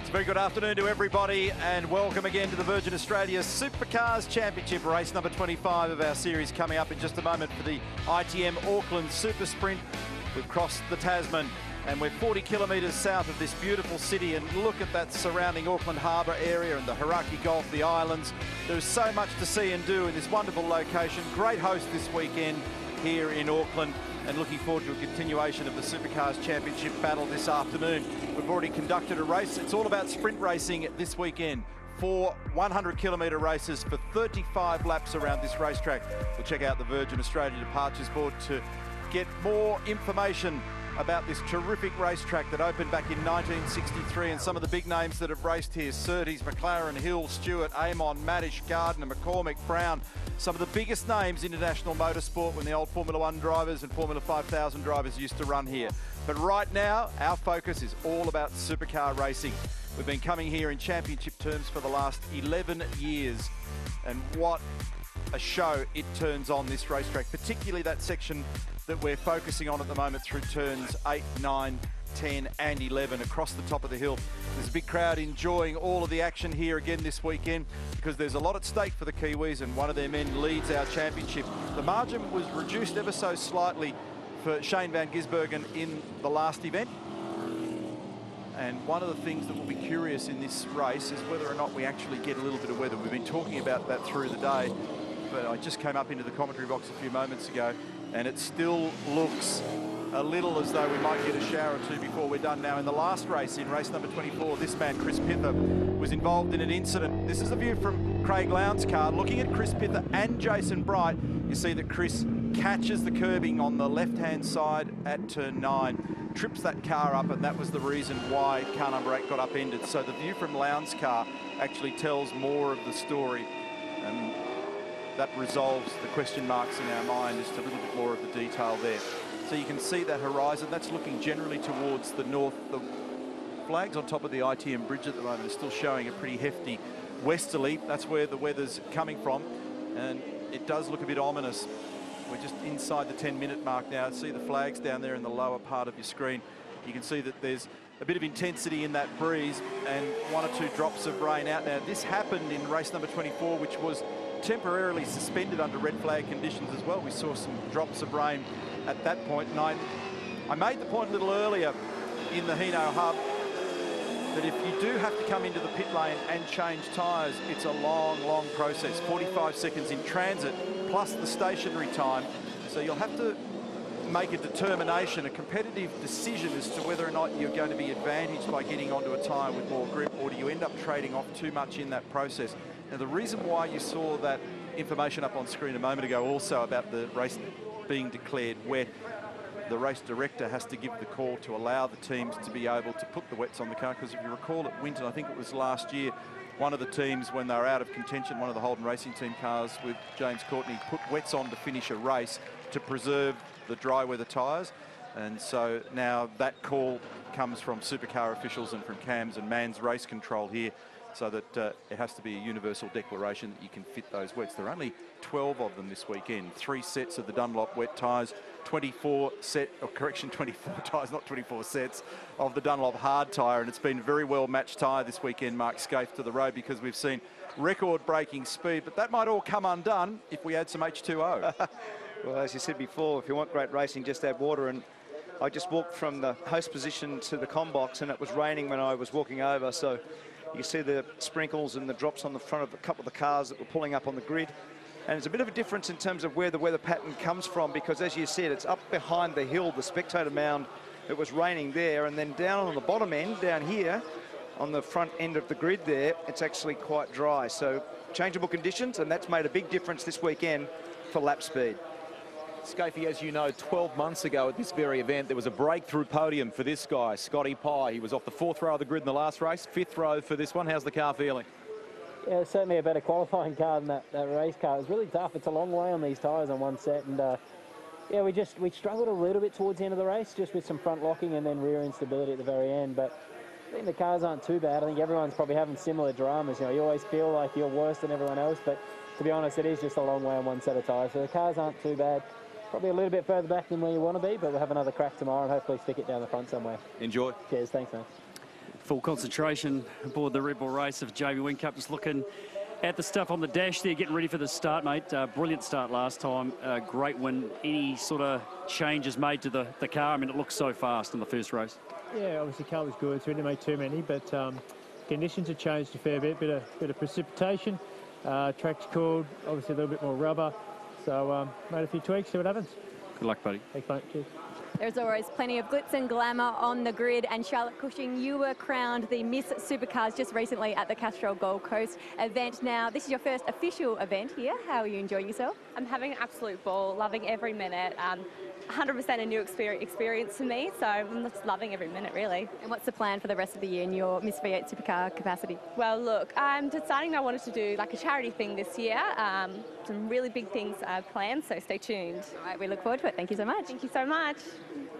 It's a very good afternoon to everybody and welcome again to the Virgin Australia Supercars Championship race number 25 of our series coming up in just a moment for the ITM Auckland Super Sprint. We've crossed the Tasman and we're 40 kilometres south of this beautiful city and look at that surrounding Auckland Harbour area and the Hauraki Gulf, the islands. There's so much to see and do in this wonderful location. Great host this weekend here in Auckland and looking forward to a continuation of the Supercars Championship battle this afternoon. We've already conducted a race. It's all about sprint racing this weekend. Four 100 kilometre races for 35 laps around this racetrack. We'll check out the Virgin Australia Departures Board to get more information about this terrific racetrack that opened back in 1963 and some of the big names that have raced here, Surtees, McLaren, Hill, Stewart, Amon, Maddish, Gardner, McCormick, Brown, some of the biggest names in international motorsport when the old Formula One drivers and Formula 5000 drivers used to run here. But right now, our focus is all about supercar racing. We've been coming here in championship terms for the last 11 years. And what a show it turns on this racetrack, particularly that section that we're focusing on at the moment through turns 8, 9, 10 and 11 across the top of the hill. There's a big crowd enjoying all of the action here again this weekend because there's a lot at stake for the Kiwis and one of their men leads our championship. The margin was reduced ever so slightly for Shane Van Gisbergen in the last event. And one of the things that will be curious in this race is whether or not we actually get a little bit of weather. We've been talking about that through the day, but I just came up into the commentary box a few moments ago and it still looks a little as though we might get a shower or two before we're done. Now, in the last race, in race number 24, this man, Chris Pither, was involved in an incident. This is a view from Craig Lowndes' car. Looking at Chris Pither and Jason Bright, you see that Chris catches the curbing on the left-hand side at turn nine, trips that car up, and that was the reason why car number eight got upended. So the view from Lowndes' car actually tells more of the story. That resolves the question marks in our mind just a little bit more of the detail there. So you can see that horizon, that's looking generally towards the north. The flags on top of the ITM bridge at the moment are still showing a pretty hefty westerly. That's where the weather's coming from. And it does look a bit ominous. We're just inside the 10 minute mark now. See the flags down there in the lower part of your screen. You can see that there's a bit of intensity in that breeze and one or two drops of rain out now. This happened in race number 24, which was temporarily suspended under red flag conditions as well. We saw some drops of rain at that point. And I, I made the point a little earlier in the Hino hub that if you do have to come into the pit lane and change tyres, it's a long, long process. 45 seconds in transit, plus the stationary time. So you'll have to make a determination, a competitive decision as to whether or not you're going to be advantaged by getting onto a tyre with more grip, or do you end up trading off too much in that process? Now, the reason why you saw that information up on screen a moment ago also about the race being declared wet, the race director has to give the call to allow the teams to be able to put the wets on the car because if you recall at Winton, I think it was last year, one of the teams when they were out of contention, one of the Holden Racing Team cars with James Courtney put wets on to finish a race to preserve the dry weather tyres. And so now that call comes from supercar officials and from CAMS and Man's Race Control here so that uh, it has to be a universal declaration that you can fit those wets. There are only 12 of them this weekend. Three sets of the Dunlop wet tyres, 24 set, or correction, 24 tyres, not 24 sets, of the Dunlop hard tyre. And it's been a very well matched tyre this weekend, Mark Skaife, to the road because we've seen record-breaking speed. But that might all come undone if we add some H2O. well, as you said before, if you want great racing, just add water. And I just walked from the host position to the com box and it was raining when I was walking over. So you see the sprinkles and the drops on the front of a couple of the cars that were pulling up on the grid. And it's a bit of a difference in terms of where the weather pattern comes from because, as you said, it's up behind the hill, the spectator mound. It was raining there. And then down on the bottom end, down here, on the front end of the grid there, it's actually quite dry. So changeable conditions, and that's made a big difference this weekend for lap speed. Skaife, as you know, 12 months ago at this very event, there was a breakthrough podium for this guy, Scotty Pye. He was off the fourth row of the grid in the last race, fifth row for this one. How's the car feeling? Yeah, certainly a better qualifying car than that, that race car. It was really tough. It's a long way on these tyres on one set, and uh, yeah, we just we struggled a little bit towards the end of the race, just with some front locking and then rear instability at the very end. But I think the cars aren't too bad. I think everyone's probably having similar dramas. You know, you always feel like you're worse than everyone else, but to be honest, it is just a long way on one set of tyres. So the cars aren't too bad. Probably a little bit further back than where you want to be, but we'll have another crack tomorrow and hopefully stick it down the front somewhere. Enjoy. Cheers, thanks, man. Full concentration aboard the Red Bull race of Jamie Whincup, just looking at the stuff on the dash there, getting ready for the start, mate. Uh, brilliant start last time. Uh, great win. Any sort of changes made to the, the car? I mean, it looks so fast in the first race. Yeah, obviously car was good, so we didn't make too many, but um, conditions have changed a fair bit. Bit of, bit of precipitation. Uh, track's cooled, obviously a little bit more rubber. So um, made a few tweaks, see what happens. Good luck, buddy. Thanks, mate. Cheers. There's always plenty of glitz and glamour on the grid. And Charlotte Cushing, you were crowned the Miss Supercars just recently at the Castrol Gold Coast event. Now, this is your first official event here. How are you enjoying yourself? I'm having an absolute ball, loving every minute. Um, 100% a new experience, experience to me, so I'm just loving every minute, really. And what's the plan for the rest of the year in your Miss V8 Supercar capacity? Well, look, I'm deciding I wanted to do like a charity thing this year. Um, some really big things uh, planned, so stay tuned. All right, we look forward to it. Thank you so much. Thank you so much.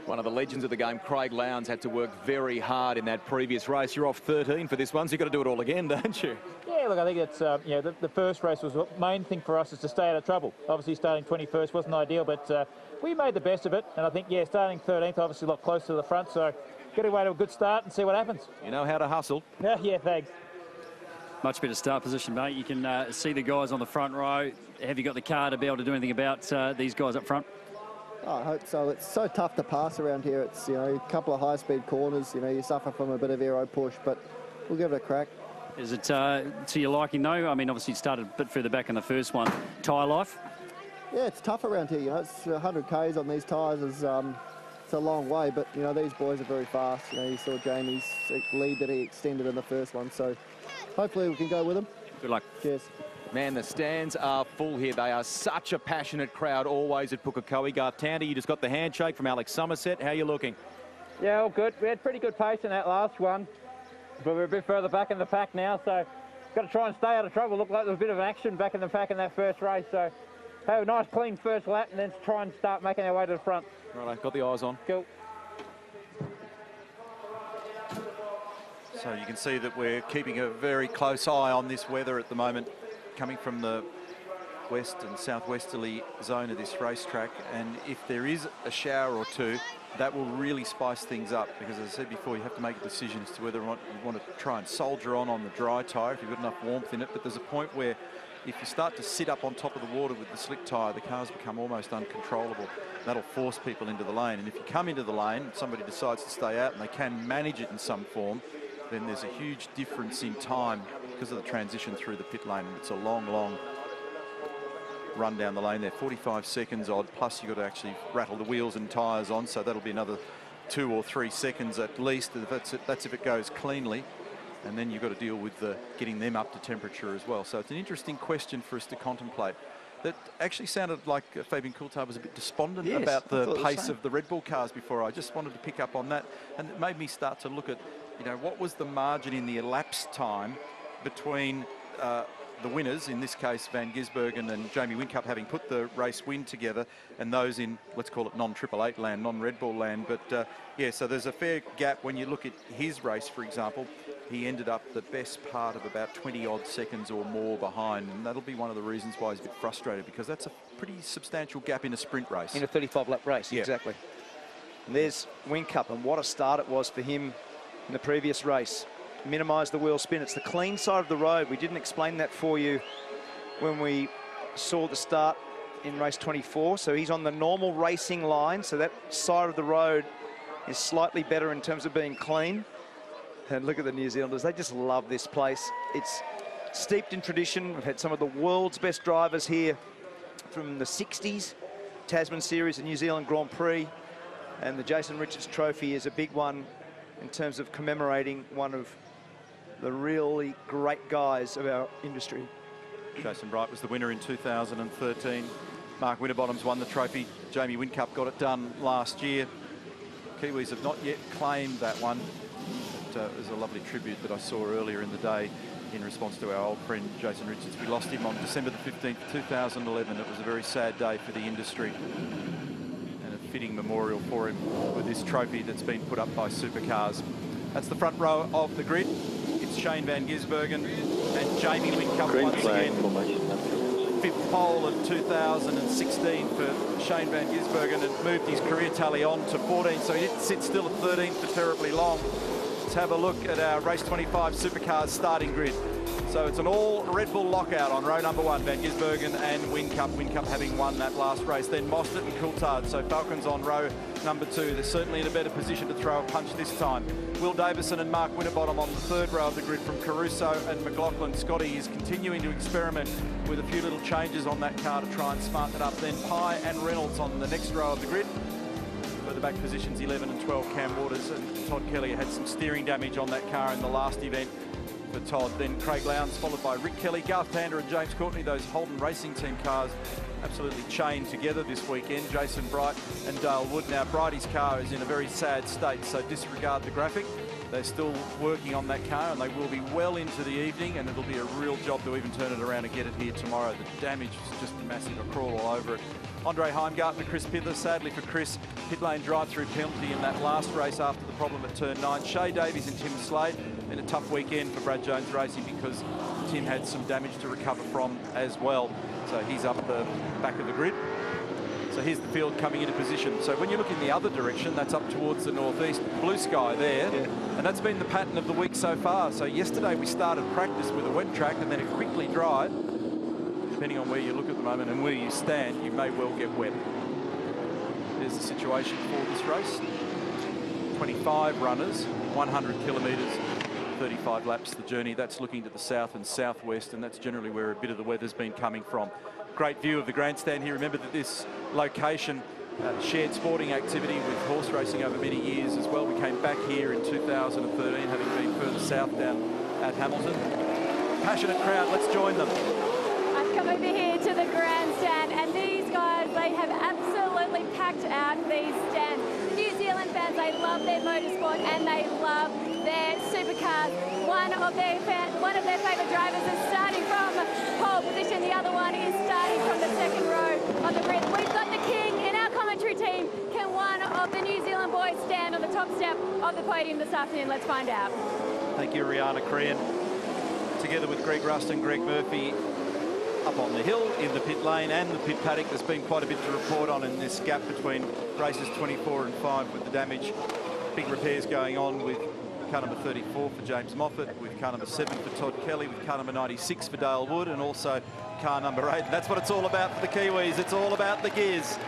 One of the legends of the game, Craig Lowndes, had to work very hard in that previous race. You're off 13 for this one, so you've got to do it all again, don't you? Yeah, look, I think it's, uh, you know, the, the, first race was the main thing for us is to stay out of trouble. Obviously, starting 21st wasn't ideal, but uh, we made the best of it. And I think, yeah, starting 13th, obviously a lot closer to the front, so get away to a good start and see what happens. You know how to hustle. Yeah, yeah, thanks. Much better start position, mate. You can uh, see the guys on the front row. Have you got the car to be able to do anything about uh, these guys up front? I hope so. It's so tough to pass around here. It's, you know, a couple of high-speed corners. You know, you suffer from a bit of aero push, but we'll give it a crack. Is it uh, to your liking, though? I mean, obviously you started a bit further back in the first one. Tyre life? Yeah, it's tough around here. You know, it's 100 Ks on these tyres is um, it's a long way, but, you know, these boys are very fast. You know, you saw Jamie's lead that he extended in the first one, so hopefully we can go with him. Good luck. Cheers. Man, the stands are full here. They are such a passionate crowd always at Pukekohe. Garth Tander, you just got the handshake from Alex Somerset. How are you looking? Yeah, all good. We had pretty good pace in that last one, but we're a bit further back in the pack now, so got to try and stay out of trouble. Looked like there was a bit of action back in the pack in that first race, so have a nice clean first lap and then try and start making our way to the front. Right, I've got the eyes on. Cool. So you can see that we're keeping a very close eye on this weather at the moment, coming from the west and southwesterly zone of this racetrack. And if there is a shower or two, that will really spice things up because, as I said before, you have to make a decision as to whether or not you want to try and soldier on on the dry tyre if you've got enough warmth in it. But there's a point where if you start to sit up on top of the water with the slick tyre, the cars become almost uncontrollable. That'll force people into the lane. And if you come into the lane, somebody decides to stay out and they can manage it in some form, then there's a huge difference in time because of the transition through the pit lane. It's a long, long run down the lane there, 45 seconds odd, plus you've got to actually rattle the wheels and tyres on, so that'll be another two or three seconds at least. That's, it, that's if it goes cleanly. And then you've got to deal with the, getting them up to temperature as well. So it's an interesting question for us to contemplate. That actually sounded like uh, Fabian Coulthard was a bit despondent Yes, about the thought the pace of the Red Bull cars before. I just wanted to pick up on that. And it made me start to look at, you know, what was the margin in the elapsed time between uh, the winners, in this case Van Gisbergen and Jamie Whincup having put the race win together, and those in, let's call it non-Triple Eight land, non-Red Bull land. But uh, yeah, so there's a fair gap when you look at his race, for example. He ended up the best part of about 20 odd seconds or more behind, and that'll be one of the reasons why he's a bit frustrated because that's a pretty substantial gap in a sprint race. in a 35 lap race. Yeah. Exactly. And there's Whincup, and what a start it was for him in the previous race. Minimise the wheel spin. It's the clean side of the road. We didn't explain that for you when we saw the start in race 24. So he's on the normal racing line. So that side of the road is slightly better in terms of being clean. And look at the New Zealanders. They just love this place. It's steeped in tradition. We've had some of the world's best drivers here from the 60s, Tasman Series, the New Zealand Grand Prix, and the Jason Richards Trophy is a big one in terms of commemorating one of the really great guys of our industry. Jason Bright was the winner in 2013. Mark Winterbottom's won the trophy. Jamie Whincup got it done last year. Kiwis have not yet claimed that one. But, uh, it was a lovely tribute that I saw earlier in the day in response to our old friend Jason Richards. We lost him on December the 15th, 2011. It was a very sad day for the industry and a fitting memorial for him with this trophy that's been put up by Supercars. That's the front row of the grid. Shane Van Gisbergen and Jamie Whincup Green once again. Fifth pole of 2016 for Shane Van Gisbergen and moved his career tally on to 14, so he didn't sit still at 13 for terribly long. Let's have a look at our race 25 supercars starting grid. So it's an all Red Bull lockout on row number one, Van Gisbergen and Whincup. Whincup having won that last race. Then Mostert and Coulthard. So Falcons on row number two. They're certainly in a better position to throw a punch this time. Will Davison and Mark Winterbottom on the third row of the grid from Caruso and McLaughlin. Scotty is continuing to experiment with a few little changes on that car to try and smarten it up. Then Pye and Reynolds on the next row of the grid. Further back positions 11 and 12 Cam Waters and Todd Kelly had some steering damage on that car in the last event for Todd. Then Craig Lowndes followed by Rick Kelly, Garth Tander and James Courtney. Those Holden Racing Team cars absolutely chained together this weekend. Jason Bright and Dale Wood. Now Brighty's car is in a very sad state, so disregard the graphic. They're still working on that car and they will be well into the evening and it'll be a real job to even turn it around and get it here tomorrow. The damage is just massive. a crawl all over it. Andre Heimgartner, Chris Pither. Sadly for Chris, pit lane drive-through penalty in that last race after the problem at turn nine. Shay Davies and Tim Slade. Been a tough weekend for Brad Jones Racing because Tim had some damage to recover from as well. So he's up the back of the grid. So here's the field coming into position. So when you look in the other direction, that's up towards the northeast. Blue sky there. And that's been the pattern of the week so far. So yesterday we started practice with a wet track and then it quickly dried. Depending on where you look at the moment and where you stand, you may well get wet. There's the situation for this race. 25 runners, 100 kilometres, 35 laps the journey. That's looking to the south and southwest, and that's generally where a bit of the weather's been coming from. Great view of the grandstand here. Remember that this location uh, shared sporting activity with horse racing over many years as well. We came back here in 2013, having been further south down at Hamilton. Passionate crowd, let's join them. I've come over here to the grandstand, and these guys, they have absolutely packed out these stands. Fans, they love their motorsport and they love their supercars. One of their one of their favourite drivers is starting from pole position. The other one is starting from the second row of the grid. We've got the king in our commentary team. Can one of the New Zealand boys stand on the top step of the podium this afternoon? Let's find out. Thank you, Riana Crehan. Together with Greg Rust and Greg Murphy up on the hill in the pit lane and the pit paddock. There's been quite a bit to report on in this gap between races 24 and 5 with the damage. Big repairs going on with car number 34 for James Moffat, with car number 7 for Todd Kelly, with car number 96 for Dale Wood, and also car number 8. And that's what it's all about for the Kiwis. It's all about the gears.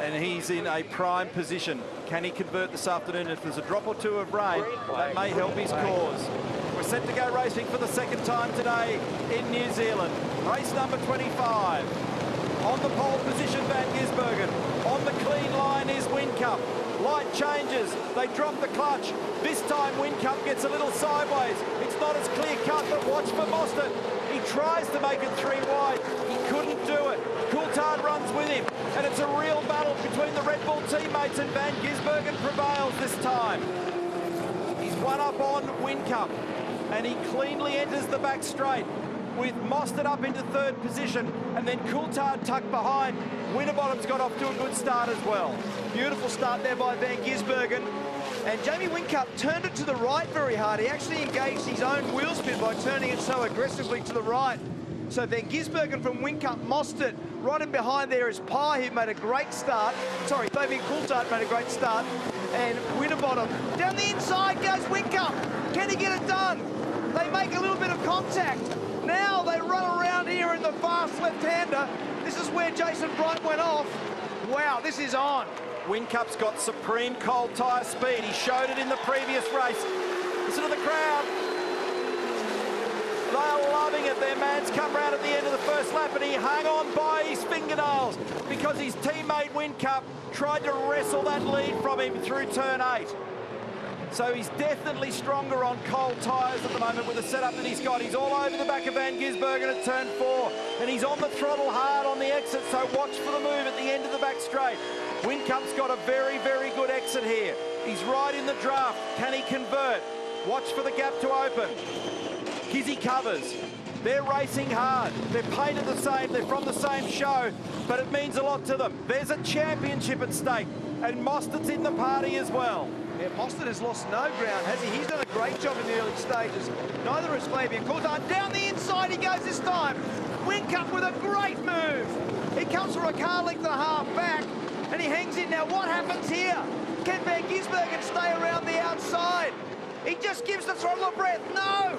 And he's in a prime position. Can he convert this afternoon? If there's a drop or two of rain, that may help his cause. Set to go racing for the second time today in New Zealand. Race number 25. On the pole position, Van Gisbergen. On the clean line is Whincup. Light changes. They drop the clutch. This time Whincup gets a little sideways. It's not as clear cut, but watch for Mostert. He tries to make it three wide. He couldn't do it. Coulthard runs with him. And it's a real battle between the Red Bull teammates and Van Gisbergen prevails this time. He's one up on Whincup. And he cleanly enters the back straight with Mostert up into third position and then Coulthard tucked behind. Winterbottom's got off to a good start as well. Beautiful start there by Van Gisbergen. And Jamie Whincup turned it to the right very hard. He actually engaged his own wheel spin by turning it so aggressively to the right. So Van Gisbergen from Whincup, Mostert, right in behind there is Pye, who made a great start. Sorry, Fabian Coulthard made a great start. And Winterbottom. Down the inside goes Whincup. Can he get it done? They make a little bit of contact. Now they run around here in the fast left-hander. This is where Jason Bright went off. Wow, this is on. Whincup's got supreme cold tyre speed. He showed it in the previous race. Listen to the crowd. They are loving it. Their man's come round at the end of the first lap and he hung on by his fingernails because his teammate Whincup tried to wrestle that lead from him through turn eight. So he's definitely stronger on cold tyres at the moment with the setup that he's got. He's all over the back of Van Gisbergen at turn four, and he's on the throttle hard on the exit, so watch for the move at the end of the back straight. Whincup's got a very, very good exit here. He's right in the draft. Can he convert? Watch for the gap to open. Kizzy covers. They're racing hard. They're painted the same. They're from the same show, but it means a lot to them. There's a championship at stake. And Mostert's in the party as well. Yeah, Mostert has lost no ground, has he? He's done a great job in the early stages. Neither has Fabian Coulthard. Down the inside he goes this time. Whincup with a great move. He comes from a car length and a half back, and he hangs in. Now, what happens here? Can Van Gisbergen stay around the outside? He just gives the throttle a breath. No!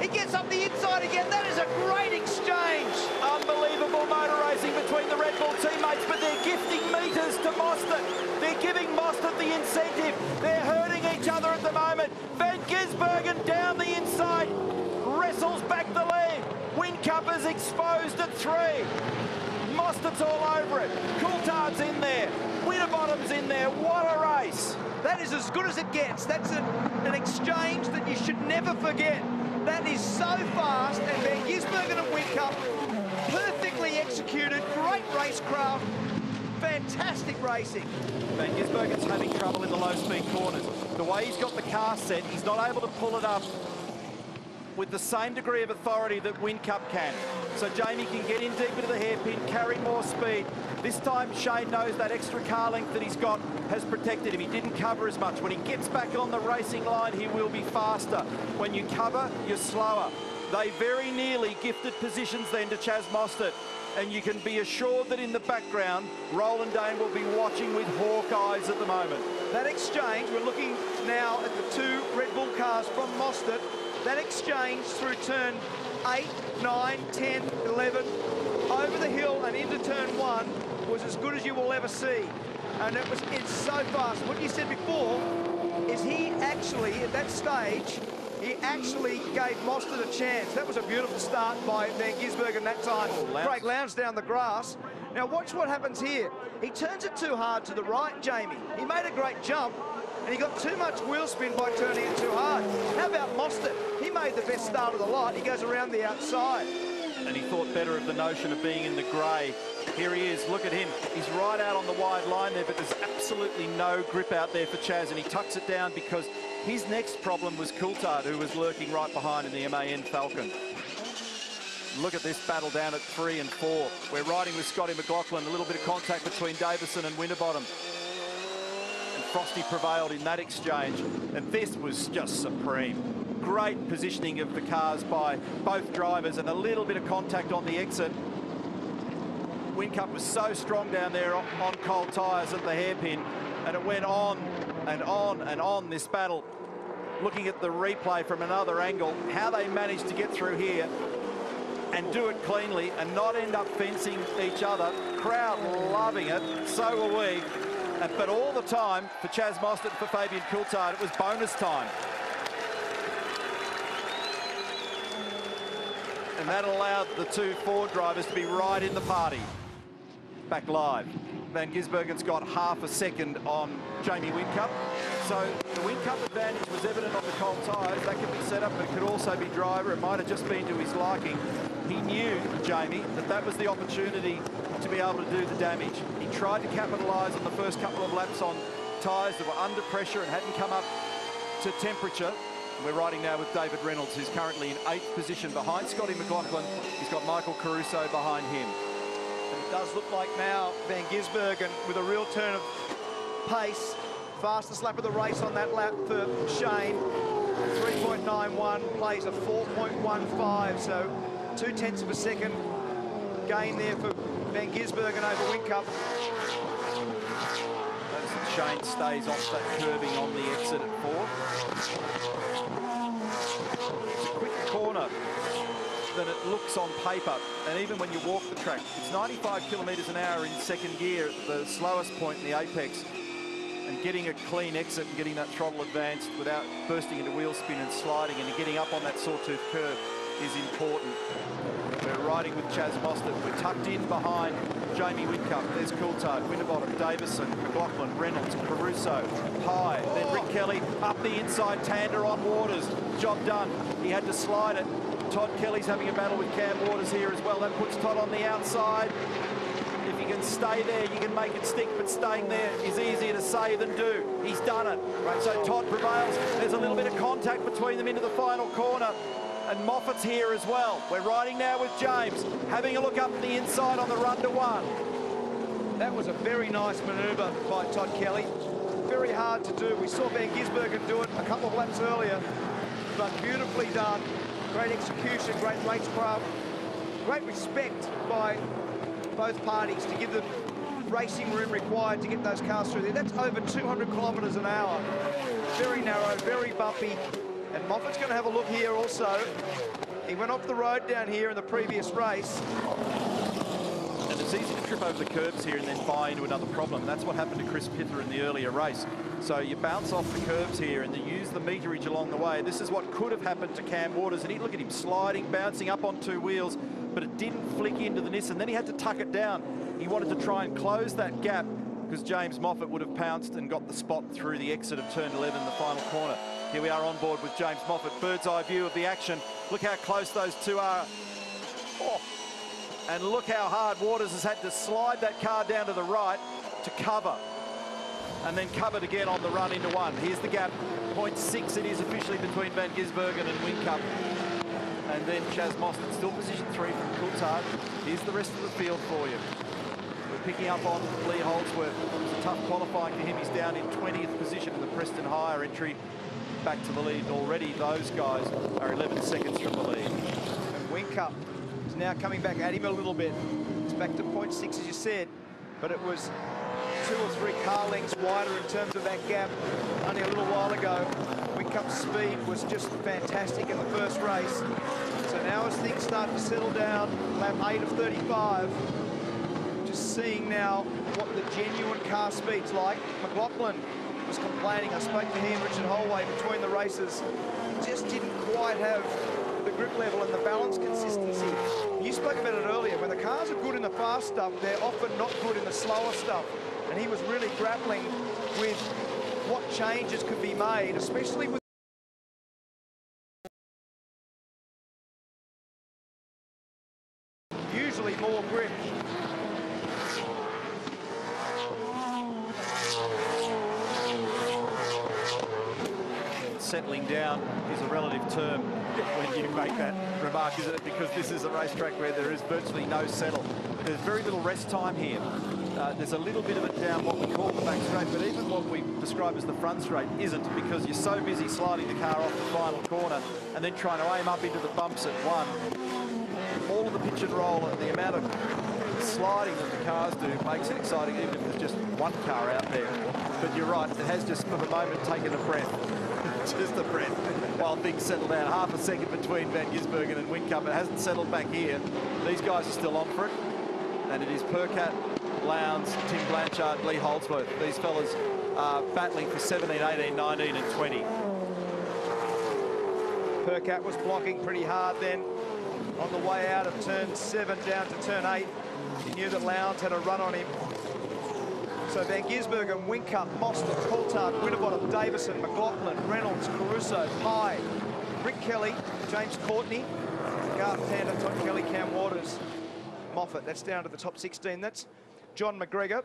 He gets up the inside again. That is a great exchange. Unbelievable motor racing between the Red Bull teammates, but they're gifting meters to Mostert. They're giving Mostert the incentive. They're hurting each other at the moment. Van Gisbergen down the inside, wrestles back the lead. Whincup is exposed at three. Mostert's all over it. Coulthard's in there. Winterbottom's in there. What a race. That is as good as it gets. That's an, an exchange that you should never forget. That is so fast, and Van Gisbergen and Whincup, perfectly executed, great racecraft, fantastic racing. Van Gisbergen's having trouble in the low-speed corners. The way he's got the car set, he's not able to pull it up with the same degree of authority that Whincup can. So Jamie can get in deep into the hairpin, carry more speed. This time Shane knows that extra car length that he's got has protected him. He didn't cover as much. When he gets back on the racing line, he will be faster. When you cover, you're slower. They very nearly gifted positions then to Chaz Mostert. And you can be assured that in the background, Roland Dane will be watching with hawk eyes at the moment. That exchange, we're looking now at the two Red Bull cars from Mostert. That exchange through turn 8, 9, 10, 11, over the hill and into turn 1 was as good as you will ever see. And it was it's so fast. What you said before is he actually, at that stage, he actually gave Mostert a chance. That was a beautiful start by Van Gisbergen that time. Oh, lounge down the grass. Now watch what happens here. He turns it too hard to the right, Jamie. He made a great jump, and he got too much wheel spin by turning it too hard. How about Mostert? He made the best start of the lot. He goes around the outside. and he thought better of the notion of being in the grey. Here he is, look at him. He's right out on the wide line there, but there's absolutely no grip out there for Chaz, and he tucks it down because his next problem was Coulthard, who was lurking right behind in the MAN Falcon. Look at this battle down at three and four. We're riding with Scotty McLaughlin, a little bit of contact between Davison and Winterbottom. And Frosty prevailed in that exchange, and this was just supreme. Great positioning of the cars by both drivers and a little bit of contact on the exit. Whincup was so strong down there on cold tyres at the hairpin, and it went on and on and on this battle. Looking at the replay from another angle, how they managed to get through here and do it cleanly and not end up fencing each other. Crowd loving it, so were we. But all the time, for Chaz Mostert and for Fabian Coulthard, it was bonus time. And that allowed the two Ford drivers to be right in the party. Back live. Van Gisbergen's got half a second on Jamie Whincup. So the Whincup advantage was evident on the cold tyres. That could be set up, but it could also be driver. It might have just been to his liking. He knew, Jamie, that that was the opportunity to be able to do the damage. He tried to capitalise on the first couple of laps on tyres that were under pressure and hadn't come up to temperature. We're riding now with David Reynolds, who's currently in eighth position behind Scotty McLaughlin. He's got Michael Caruso behind him. And it does look like now Van Gisbergen with a real turn of pace. Fastest lap of the race on that lap for Shane. 3.91 plays a 4.15, so two tenths of a second gain there for Van Gisbergen over Whincup. As Shane stays off that curving on the exit at four. Quick corner than it looks on paper. And even when you walk the track, it's 95 kilometres an hour in second gear, at the slowest point in the apex. And getting a clean exit and getting that throttle advanced without bursting into wheel spin and sliding and getting up on that sawtooth curve is important. Riding with Chaz Mostert. We're tucked in behind Jamie Whincup. There's Coulthard, Winterbottom, Davison, McLaughlin, Reynolds, Caruso, Pye. Then Rick Kelly up the inside, Tander on Waters. Job done. He had to slide it. Todd Kelly's having a battle with Cam Waters here as well. That puts Todd on the outside. If you can stay there, you can make it stick, but staying there is easier to say than do. He's done it. Right, so Todd prevails. There's a little bit of contact between them into the final corner. And Moffat's here as well. We're riding now with James, having a look up the inside on the run to one. That was a very nice manoeuvre by Todd Kelly. Very hard to do. We saw Van Gisbergen do it a couple of laps earlier, but beautifully done. Great execution, great racecraft, great respect by both parties to give them racing room required to get those cars through there. That's over 200 kilometres an hour. Very narrow, very bumpy. And Moffat's going to have a look here also. He went off the road down here in the previous race. And it's easy to trip over the curbs here and then buy into another problem. That's what happened to Chris Pither in the earlier race. So you bounce off the curbs here and you use the meterage along the way. This is what could have happened to Cam Waters. And he look at him sliding, bouncing up on two wheels, but it didn't flick into the Nissan. Then he had to tuck it down. He wanted to try and close that gap because James Moffat would have pounced and got the spot through the exit of turn 11, the final corner. Here we are on board with James Moffat. Bird's eye view of the action. Look how close those two are. Oh. And look how hard Waters has had to slide that car down to the right to cover. And then covered again on the run into one. Here's the gap. 0.6 it is officially between Van Gisbergen and Whincup. And then Chaz Mostert, still position three from Coulthard. Here's the rest of the field for you. We're picking up on Lee Holdsworth. It's a tough qualifying for him. He's down in 20th position in the Preston Hire entry. Back to the lead already. Those guys are 11 seconds from the lead. And Whincup is now coming back at him a little bit. It's back to 0.6 as you said, but it was two or three car lengths wider in terms of that gap only a little while ago. Whincup's speed was just fantastic in the first race. So now as things start to settle down, lap 8 of 35, just seeing now what the genuine car speed's like. McLaughlin was complaining. I spoke to him, Richard Holway, between the races. He just didn't quite have the grip level and the balance consistency. You spoke about it earlier. When the cars are good in the fast stuff, they're often not good in the slower stuff. And he was really grappling with what changes could be made, especially with usually more grip. settling down is a relative term when you make that remark, isn't it? Because this is a racetrack where there is virtually no settle. There's very little rest time here. Uh, there's a little bit of it down what we call the back straight, but even what we describe as the front straight isn't because you're so busy sliding the car off the final corner and then trying to aim up into the bumps at one. All of the pitch and roll and the amount of sliding that the cars do makes it exciting even if there's just one car out there. But you're right, it has just for the moment taken a breath. just a breath while things settle down. Half a second between Van Gisbergen and Whincup. It hasn't settled back here. These guys are still on for it. And it is Percat, Lowndes, Tim Blanchard, Lee Holdsworth. These fellas are battling for 17, 18, 19 and 20. Percat was blocking pretty hard then on the way out of turn seven down to turn eight. He knew that Lowndes had a run on him. So Van Gisbergen, Whincup, Mostert, Coulthard, Winterbottom, Davison, McLaughlin, Reynolds, Caruso, Pye, Rick Kelly, James Courtney, Garth Tander, Todd Kelly, Cam Waters, Moffat. That's down to the top 16. That's John McGregor.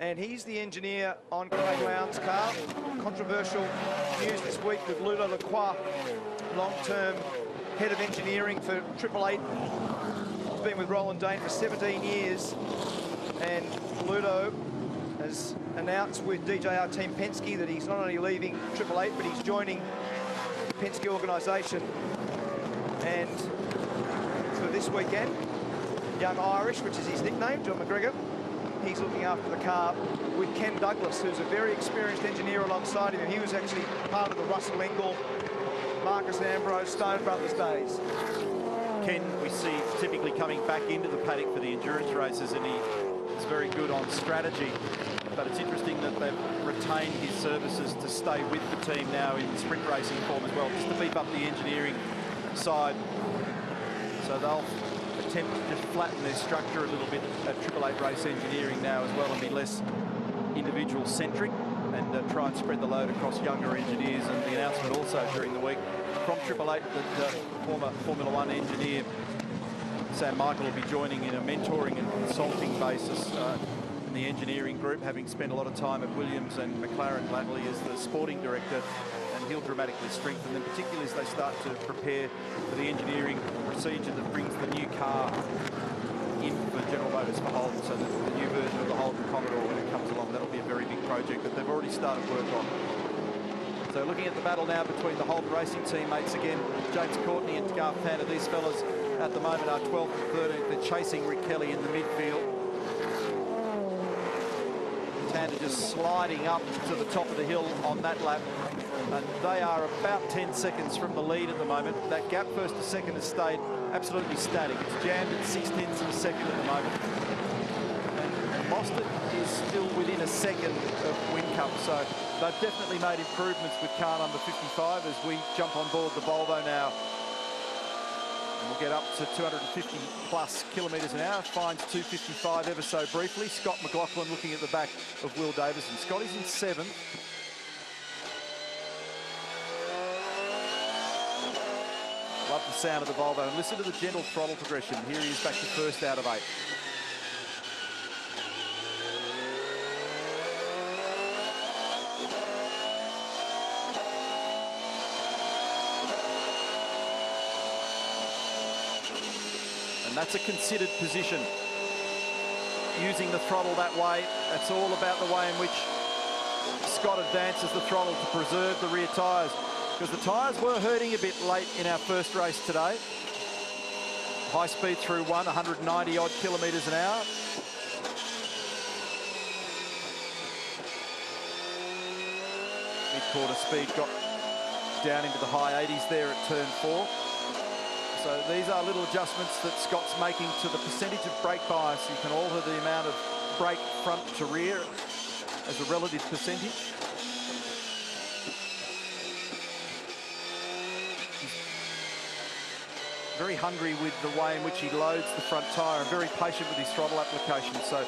And he's the engineer on Craig Lowndes' car. Controversial news this week with Ludo Lacroix, long-term head of engineering for Triple Eight. He's been with Roland Dane for 17 years. And Ludo has announced with DJR Team Penske that he's not only leaving Triple Eight, but he's joining the Penske organisation. And for this weekend, Young Irish, which is his nickname, John McGregor, he's looking after the car with Ken Douglas, who's a very experienced engineer alongside him. He was actually part of the Russell Ingall, Marcos Ambrose, Stone Brothers days. Ken, we see typically coming back into the paddock for the endurance races, and he is very good on strategy. But it's interesting that they've retained his services to stay with the team now in sprint racing form as well, just to beef up the engineering side. So they'll attempt to flatten their structure a little bit at Triple Eight Race Engineering now as well and be less individual centric and uh, try and spread the load across younger engineers. And the announcement also during the week from Triple Eight that uh, former Formula One engineer Sam Michael will be joining in a mentoring and consulting basis uh, in the engineering group, having spent a lot of time at Williams and McLaren lately as the sporting director, and he'll dramatically strengthen them, particularly as they start to prepare for the engineering procedure that brings the new car in for General Motors for Holden, so the, the new version of the Holden Commodore when it comes along, that'll be a very big project that they've already started work on. So looking at the battle now between the Holden Racing teammates again, James Courtney and Garth Tander. These fellas at the moment are 12th and 13th. They're chasing Rick Kelly in the midfield. Tander just sliding up to the top of the hill on that lap. And they are about 10 seconds from the lead at the moment. That gap first to second has stayed absolutely static. It's jammed at six tenths of a second at the moment. And Mostert is still within a second of Whincup, so they've definitely made improvements with car number 55 as we jump on board the Volvo now. And we'll get up to 250 plus kilometres an hour, finds 255 ever so briefly. Scott McLaughlin looking at the back of Will Davison. Scotty's in seventh. Love the sound of the Volvo. And listen to the gentle throttle progression. Here he is back to first out of eight. And that's a considered position. Using the throttle that way, that's all about the way in which Scott advances the throttle to preserve the rear tyres because the tyres were hurting a bit late in our first race today. High speed through one, 190 odd kilometres an hour. Mid-quarter speed got down into the high 80s there at turn four. So these are little adjustments that Scott's making to the percentage of brake bias. You can alter the amount of brake front to rear as a relative percentage. Very hungry with the way in which he loads the front tyre and very patient with his throttle application. So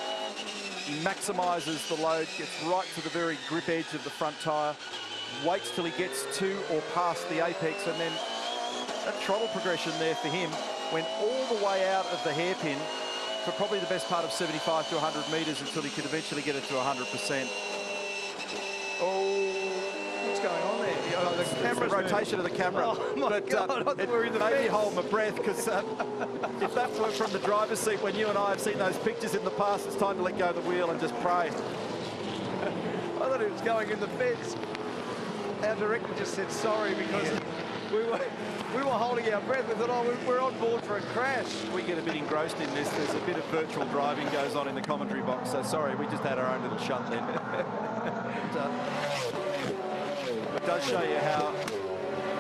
he maximises the load, gets right to the very grip edge of the front tyre, waits till he gets to or past the apex, and then that throttle progression there for him went all the way out of the hairpin for probably the best part of 75 to 100 metres until he could eventually get it to 100%. Oh, what's going on there? Oh, the, rotation of the camera. Oh, my but, God, I it we were in the made me hold my breath because uh, if that were from the driver's seat when you and I have seen those pictures in the past, it's time to let go of the wheel and just pray. I thought it was going in the fence. Our director just said sorry because we were we were holding our breath. We thought, oh, we- we're on board for a crash. We get a bit engrossed in this. There's a bit of virtual driving goes on in the commentary box. So sorry, we just had our own little shunt then. But, uh, does show you how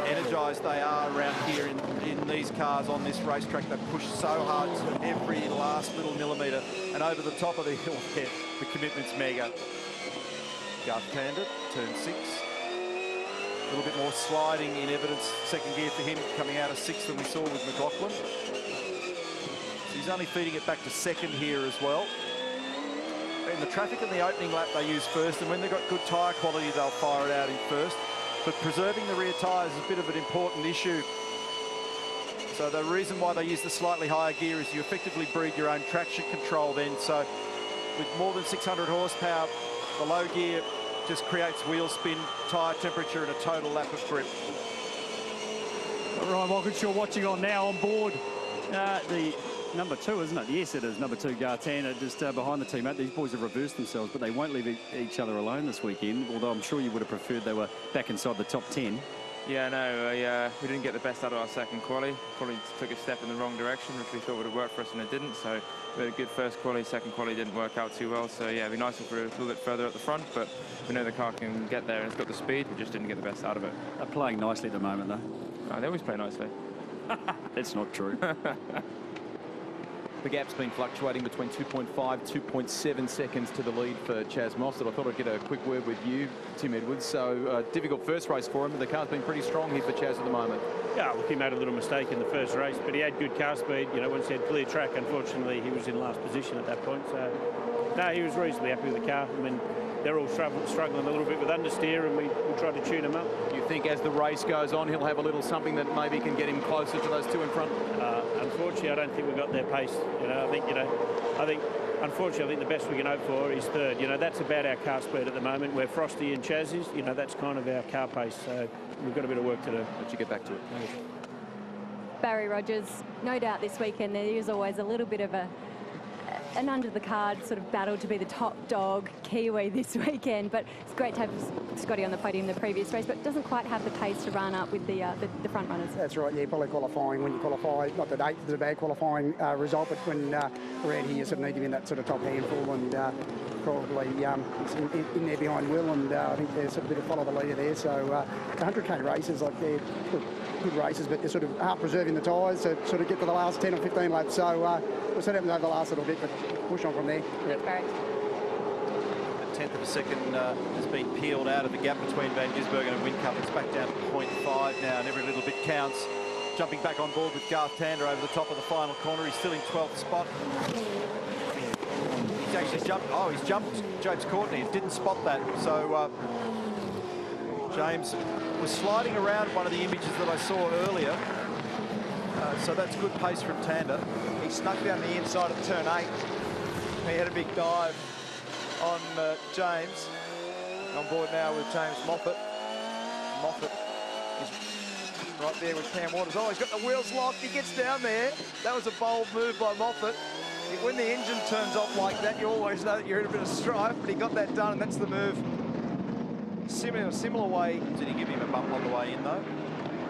energised they are around here in, in these cars on this racetrack. They push so hard to every last little millimetre. And over the top of the hill there, the commitment's mega. Garth Tander, turn six. A little bit more sliding in evidence, second gear for him, coming out of sixth than we saw with McLaughlin. He's only feeding it back to second here as well. In the traffic in the opening lap, they use first, and when they've got good tyre quality, they'll fire it out in first. But preserving the rear tyres is a bit of an important issue. So the reason why they use the slightly higher gear is you effectively breed your own traction control then. So with more than 600 horsepower, the low gear just creates wheel spin, tyre temperature, and a total lap of grip. Ryan Walkinshaw watching on now on board. Uh, the number two, isn't it? Yes, it is. Number two, Garth Tander, just uh, behind the teammate. These boys have reversed themselves, but they won't leave e- each other alone this weekend, although I'm sure you would have preferred they were back inside the top 10. Yeah, no, I, uh, we didn't get the best out of our second quali. Probably took a step in the wrong direction, which we thought would have worked for us, and it didn't. So we had a good first quali, second quali didn't work out too well. So yeah, it'd be nice if we were a little bit further at the front, but we know the car can get there and it's got the speed. We just didn't get the best out of it. They're playing nicely at the moment, though. No, they always play nicely. That's not true. The gap's been fluctuating between 2.5, 2.7 seconds to the lead for Chaz Mostert. I thought I'd get a quick word with you, Tim Edwards. So uh, difficult first race for him, but the car's been pretty strong here for Chaz at the moment. Yeah, look, he made a little mistake in the first race, but he had good car speed. You know, once he had clear track, unfortunately, he was in last position at that point. So, no, he was reasonably happy with the car. I mean, they're all strugg- struggling a little bit with understeer, and we, we try to tune him up. Do you think as the race goes on, he'll have a little something that maybe can get him closer to those two in front? Uh, unfortunately, I don't think we've got their pace. You know, I think, you know, I think, unfortunately, I think the best we can hope for is third. You know, that's about our car speed at the moment. Where Frosty and Chaz is, you know, that's kind of our car pace. So we've got a bit of work to do. Let you get back to it. Barry Rogers, no doubt this weekend there is always a little bit of a an under the card sort of battle to be the top dog Kiwi this weekend, but it's great to have Scotty on the podium in the previous race, but doesn't quite have the pace to run up with the, uh, the, the front runners. That's right, yeah, probably qualifying when you qualify, not the is a bad qualifying uh, result, but when uh, around here you sort of need to be in that sort of top handful and uh, probably um, in, in, there behind Will, and uh, I think there's a bit of follow the leader there. So uh, 100k races, like they're good, good, races, but they're sort of half preserving the tyres to sort of get to the last 10 or 15 laps. So uh, we'll see what happens over the last little bit, but push on from there. Yep. A tenth of a second uh, has been peeled out of the gap between Van Gisbergen and Whincup. It's back down to 0.5 now, and every little bit counts. Jumping back on board with Garth Tander over the top of the final corner. He's still in 12th spot actually jumped. Oh, he's jumped James Courtney. Didn't spot that. So uh, James was sliding around one of the images that I saw earlier. Uh, so that's good pace from Tander. He snuck down the inside of turn eight. He had a big dive on uh, James. On board now with James Moffat. Moffat is right there with Cam Waters. Oh, he's got the wheels locked. He gets down there. That was a bold move by Moffat when the engine turns off like that, you always know that you're in a bit of strife, but he got that done, and that's the move. Similar, similar way. Did he give him a bump on the way in, though?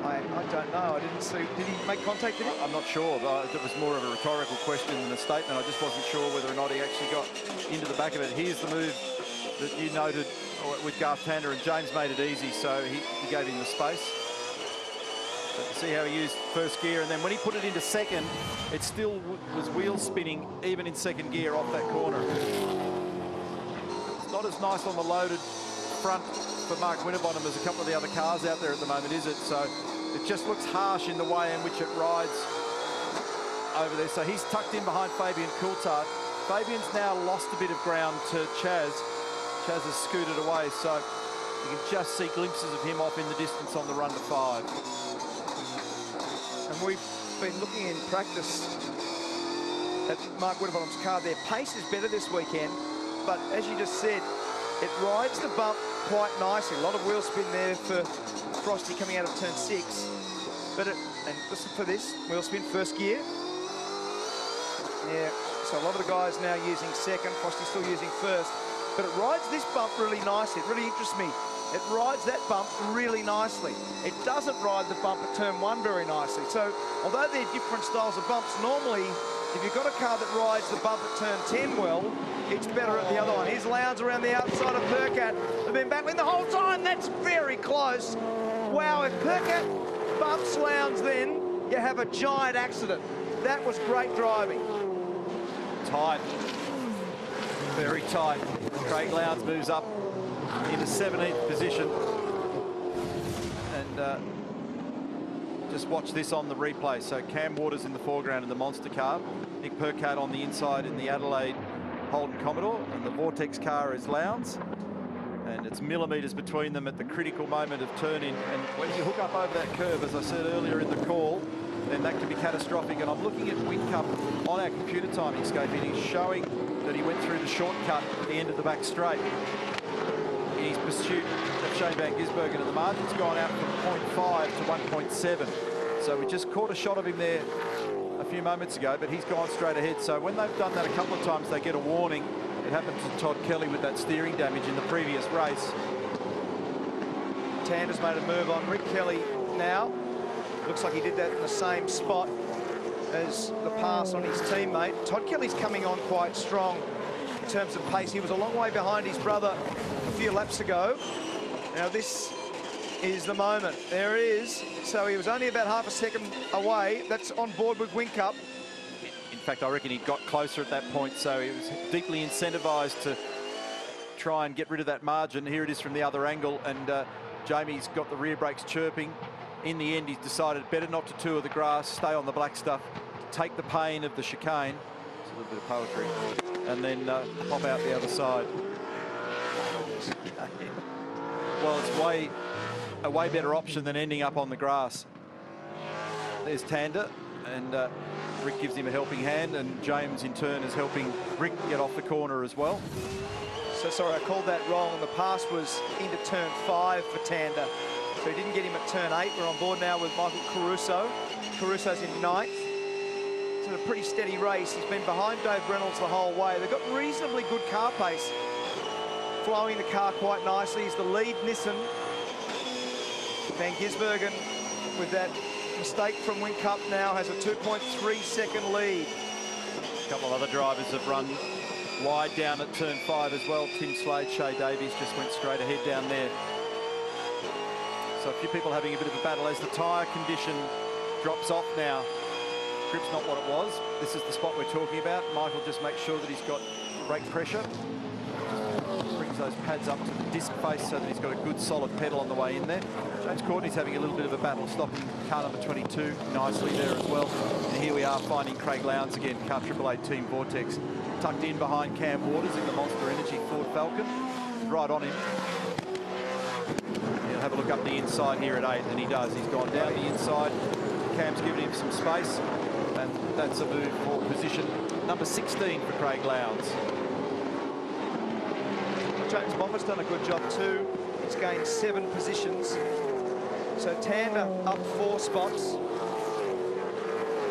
I, I don't know. I didn't see. Did he make contact? Did he? I'm not sure. It was more of a rhetorical question than a statement. I just wasn't sure whether or not he actually got into the back of it. Here's the move that you noted with Garth Tander, and James made it easy, so he, he gave him the space. See how he used first gear, and then when he put it into second, it still was wheel spinning, even in second gear off that corner. It's not as nice on the loaded front for Mark Winterbottom as a couple of the other cars out there at the moment, is it? So it just looks harsh in the way in which it rides over there. So he's tucked in behind Fabian Coulthard. Fabian's now lost a bit of ground to Chaz. Chaz has scooted away, so you can just see glimpses of him off in the distance on the run to five and we've been looking in practice at Mark Winterbottom's car. Their pace is better this weekend, but as you just said, it rides the bump quite nicely. A lot of wheel spin there for Frosty coming out of turn six. But it, and listen for this, wheel spin first gear. Yeah, so a lot of the guys now using second, Frosty still using first. But it rides this bump really nicely. It really interests me it rides that bump really nicely. It doesn't ride the bump at turn one very nicely. So although they're different styles of bumps, normally if you've got a car that rides above the bump at turn 10 well, it's better at the other one. Here's Lowndes around the outside of Percat. They've been battling the whole time. That's very close. Wow, if Percat bumps Lowndes then, you have a giant accident. That was great driving. Tight. Very tight. Craig Lowndes moves up in the 17th position. And uh, just watch this on the replay. So Cam Waters in the foreground in the monster car. Nick Percat on the inside in the Adelaide Holden Commodore. And the Vortex car is Lowndes. And it's millimetres between them at the critical moment of turn-in. And when you hook up over that curve, as I said earlier in the call, then that can be catastrophic. And I'm looking at Whincup on our computer timing scope, and he's showing that he went through the shortcut at the end of the back straight his pursuit Shane Van Gisbergen, and the margin's gone out from 0.5 to 1.7. So we just caught a shot of him there a few moments ago, but he's gone straight ahead. So when they've done that a couple of times, they get a warning. It happened to Todd Kelly with that steering damage in the previous race. Tander's made a move on Rick Kelly now. Looks like he did that in the same spot as the pass on his teammate. Todd Kelly's coming on quite strong in terms of pace. He was a long way behind his brother a few laps ago. Now this is the moment. There it is. So he was only about half a second away. That's on board with Whincup. In fact, I reckon he got closer at that point, so he was deeply incentivised to try and get rid of that margin. Here it is from the other angle, and uh, Jamie's got the rear brakes chirping. In the end, he's decided better not to tour the grass, stay on the black stuff, take the pain of the chicane. It's a little bit of poetry and then uh, pop out the other side. Well, it's way a way better option than ending up on the grass. There's Tander, and uh, Rick gives him a helping hand, and James in turn is helping Rick get off the corner as well. So sorry, I called that wrong. The pass was into turn five for Tander. So he didn't get him at turn eight. We're on board now with Michael Caruso. Caruso's in ninth. in a pretty steady race. He's been behind Dave Reynolds the whole way. They've got reasonably good car pace, flowing the car quite nicely. He's the lead Nissan. Van Gisbergen, with that mistake from Whincup now, has a 2.3 second lead. A couple of other drivers have run wide down at turn five as well. Tim Slade, Shae Davies just went straight ahead down there. So a few people having a bit of a battle as the tyre condition drops off now. Grip's not what it was. This is the spot we're talking about. Michael just makes sure that he's got brake pressure. Brings those pads up to the disc face so that he's got a good solid pedal on the way in there. James Courtney's having a little bit of a battle, stopping car number 22 nicely there as well. And here we are finding Craig Lowndes again, car Triple Eight Team Vortex, tucked in behind Cam Waters in the Monster Energy Ford Falcon. Right on him. He'll have a look up the inside here at eight, and he does. He's gone down the inside. Cam's given him some space, and that's a move for position number 16 for Craig Lowndes. James Moffat's done a good job too. He's gained seven positions. So Tander up four spots.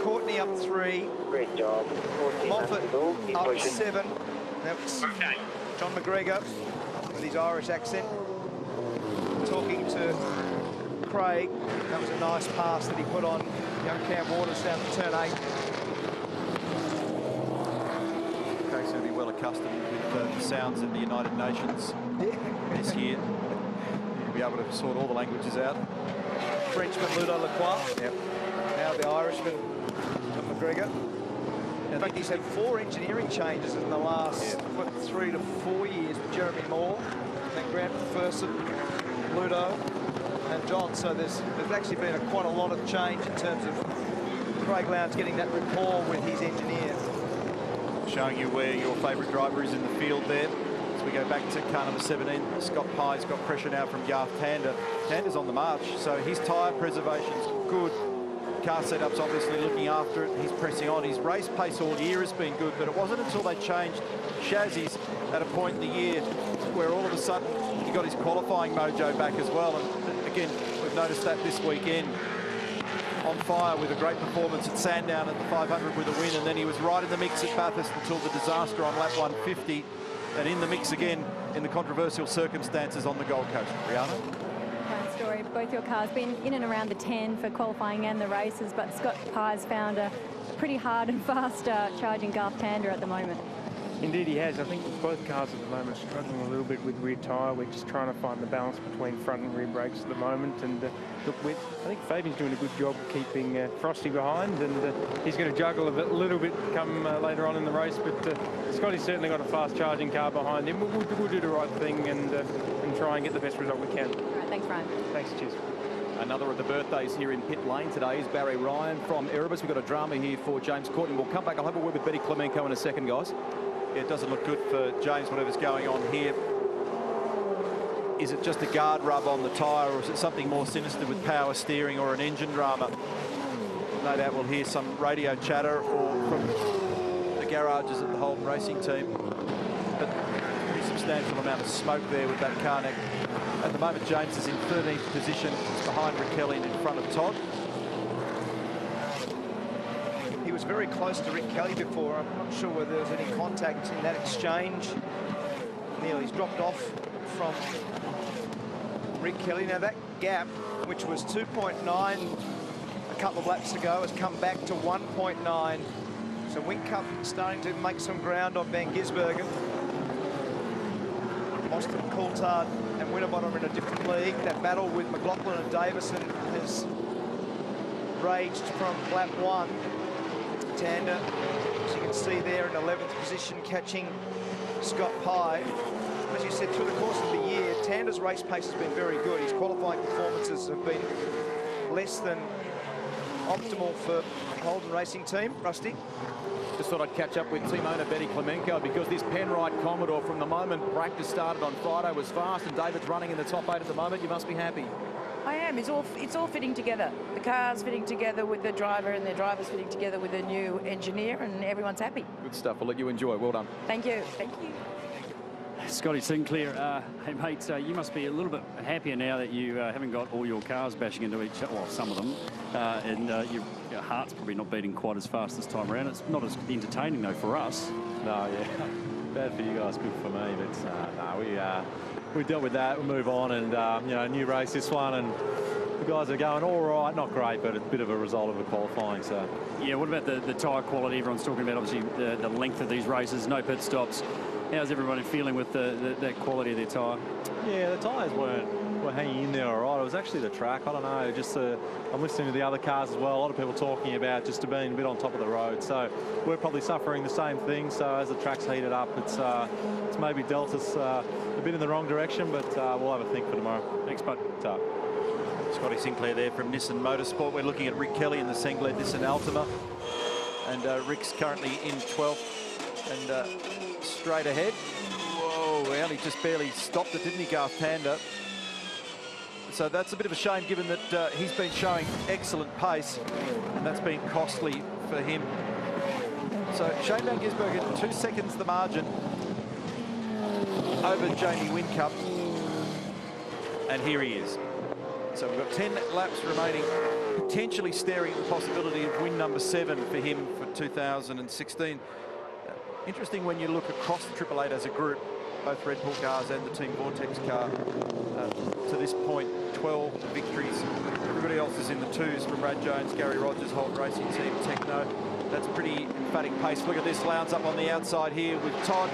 Courtney up three. Great job. Moffat up seven. That's John McGregor with his Irish accent talking to Craig. That was a nice pass that he put on young Cam Waters down to turn eight. Craig's going to be well accustomed with uh, the sounds of the United Nations this year. He'll be able to sort all the languages out. Frenchman Ludo Lacroix. Yep. Now the Irishman McGregor. In fact, he's had four engineering changes in the last what, three to four years with Jeremy Moore, then Grant McPherson, Ludo, and John. So there's there's actually been a, quite a lot of change in terms of Craig Lowndes getting that rapport with his engineer. Showing you where your favourite driver is in the field there. As we go back to car number 17, Scott Pye's got pressure now from Garth Tander. Tander's on the march, so his tyre preservation's good. Car setup's obviously looking after it. He's pressing on. His race pace all year has been good, but it wasn't until they changed chassis at a point in the year where all of a sudden he got his qualifying mojo back as well. And again, we've noticed that this weekend on fire with a great performance at Sandown at the 500 with a win, and then he was right in the mix at Bathurst until the disaster on lap 150, and in the mix again in the controversial circumstances on the Gold Coast. Riana? Story. Both your cars been in and around the 10 for qualifying and the races, but Scott Pye's found a pretty hard and fast uh, charging Garth Tander at the moment. Indeed, he has. I think both cars at the moment are struggling a little bit with rear tyre. We're just trying to find the balance between front and rear brakes at the moment. And uh, look, with, I think Fabian's doing a good job keeping uh, Frosty behind, and uh, he's going to juggle a bit, little bit come uh, later on in the race. But uh, Scotty's certainly got a fast charging car behind him. We'll, we'll, we'll do the right thing and uh, and try and get the best result we can. All right, thanks, Ryan. Thanks, cheers. Another of the birthdays here in pit lane today is Barry Ryan from Erebus. We've got a drama here for James Courtney. We'll come back. I'll have a word with Betty Klimenko in a second, guys. It doesn't look good for James, whatever's going on here. Is it just a guard rub on the tyre, or is it something more sinister with power steering or an engine drama? No doubt we'll hear some radio chatter or from the garages at the Holden Racing team. But pretty substantial amount of smoke there with that car neck. At the moment, James is in 13th position. Behind and in front of Todd. He was very close to Rick Kelly before. I'm not sure whether there was any contact in that exchange. Neil, he's dropped off from Rick Kelly. Now that gap, which was 2.9 a couple of laps ago, has come back to 1.9. So Whincup starting to make some ground on Van Gisbergen. Boston Coulthard and Winterbottom are in a different league. That battle with McLaughlin and Davison has raged from lap one. Tander, as you can see there, in 11th position, catching Scott Pye. As you said, through the course of the year, Tander's race pace has been very good. His qualifying performances have been less than optimal for Holden Racing Team. Rusty? Just thought I'd catch up with team owner Betty Klimenko because this Penrite Commodore from the moment practice started on Friday was fast and David's running in the top eight at the moment. You must be happy. I am. It's all it's all fitting together. The car's fitting together with the driver, and the driver's fitting together with the new engineer, and everyone's happy. Good stuff. I'll let you enjoy. Well done. Thank you. Thank you. Scotty Sinclair, uh, hey mate, uh, you must be a little bit happier now that you uh, haven't got all your cars bashing into each other, well, some of them, uh, and uh, your, your, heart's probably not beating quite as fast this time around. It's not as entertaining though for us. No, yeah, bad for you guys, good for me, but uh, no, we we dealt with that. We move on, and um, you know, new race this one, and the guys are going all right, not great, but a bit of a result of the qualifying. So. Yeah, what about the, the tyre quality? Everyone's talking about obviously the, the length of these races, no pit stops. How's everybody feeling with the, the, the quality of their tyre? Yeah, the tyres weren't were hanging in there all right. It was actually the track. I don't know. Just uh, I'm listening to the other cars as well. A lot of people talking about just being a bit on top of the road. So we're probably suffering the same thing. So as the track's heated up, it's uh, it's maybe dealt us uh, a bit in the wrong direction, but uh, we'll have a think for tomorrow. Thanks, bud. Ta. Scotty Sinclair there from Nissan Motorsport. We're looking at Rick Kelly in the Sengled Nissan Altima. And uh, Rick's currently in 12th and uh, straight ahead. Whoa, well, he just barely stopped it, didn't he, Garth Tander? So that's a bit of a shame given that uh, he's been showing excellent pace and that's been costly for him. So Shane Van Gisbergen, two seconds the margin over Jamie Whincup. And here he is. So we've got 10 laps remaining, potentially staring at the possibility of win number seven for him for 2016. Interesting when you look across the Triple Eight as a group, both Red Bull cars and the Team Vortex car. Uh, to this point, 12 victories. Everybody else is in the twos from Brad Jones, Gary Rogers, Holt Racing Team, Tekno. That's pretty emphatic pace. Look at this, Lowndes up on the outside here with Todd.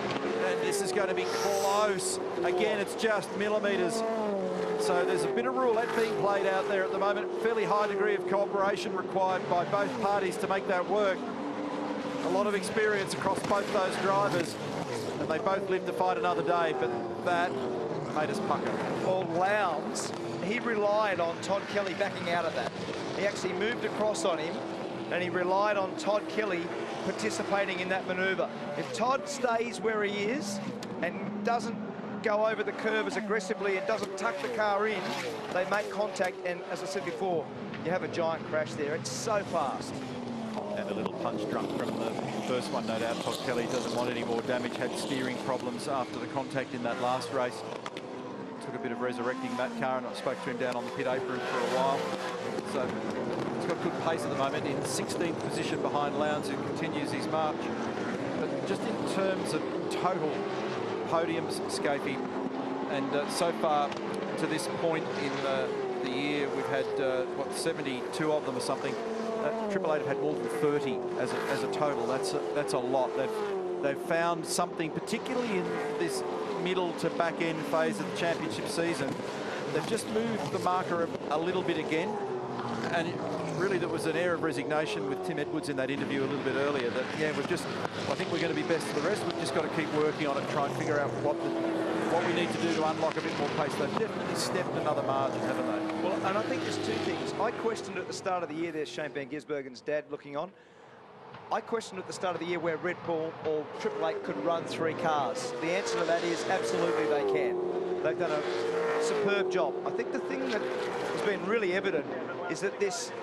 And this is going to be close. Again, it's just millimetres. So there's a bit of roulette being played out there at the moment. Fairly high degree of cooperation required by both parties to make that work. A lot of experience across both those drivers. They both live to fight another day, but that made us pucker. Well, Lowndes, he relied on Todd Kelly backing out of that. He actually moved across on him and he relied on Todd Kelly participating in that manoeuvre. If Todd stays where he is and doesn't go over the curve as aggressively and doesn't tuck the car in, they make contact, and as I said before, you have a giant crash there. It's so fast. And a little punch drunk from the first one, no doubt. Todd Kelly doesn't want any more damage, had steering problems after the contact in that last race. Took a bit of resurrecting that car, and I spoke to him down on the pit apron for a while. So he's got good pace at the moment, in 16th position behind Lowndes, who continues his march. But just in terms of total podiums, Skaifey. And uh, so far to this point in the, the year, we've had, uh, what, 72 of them or something. Uh, Triple Eight have had more than 30 as a, as a total. That's a, that's a lot. They've, they've found something, particularly in this middle to back end phase of the championship season. They've just moved the marker a, a little bit again. And it, really there was an air of resignation with Tim Edwards in that interview a little bit earlier that, yeah, we've just, I think we're going to be best for the rest. We've just got to keep working on it, try and figure out what the, what we need to do to unlock a bit more pace. They've definitely stepped another margin, haven't they? Well, and I think there's two things. I questioned at the start of the year, there's Shane Van Gisbergen's dad looking on. I questioned at the start of the year where Red Bull or Triple Eight could run three cars. The answer to that is absolutely they can. They've done a superb job. I think the thing that has been really evident is that this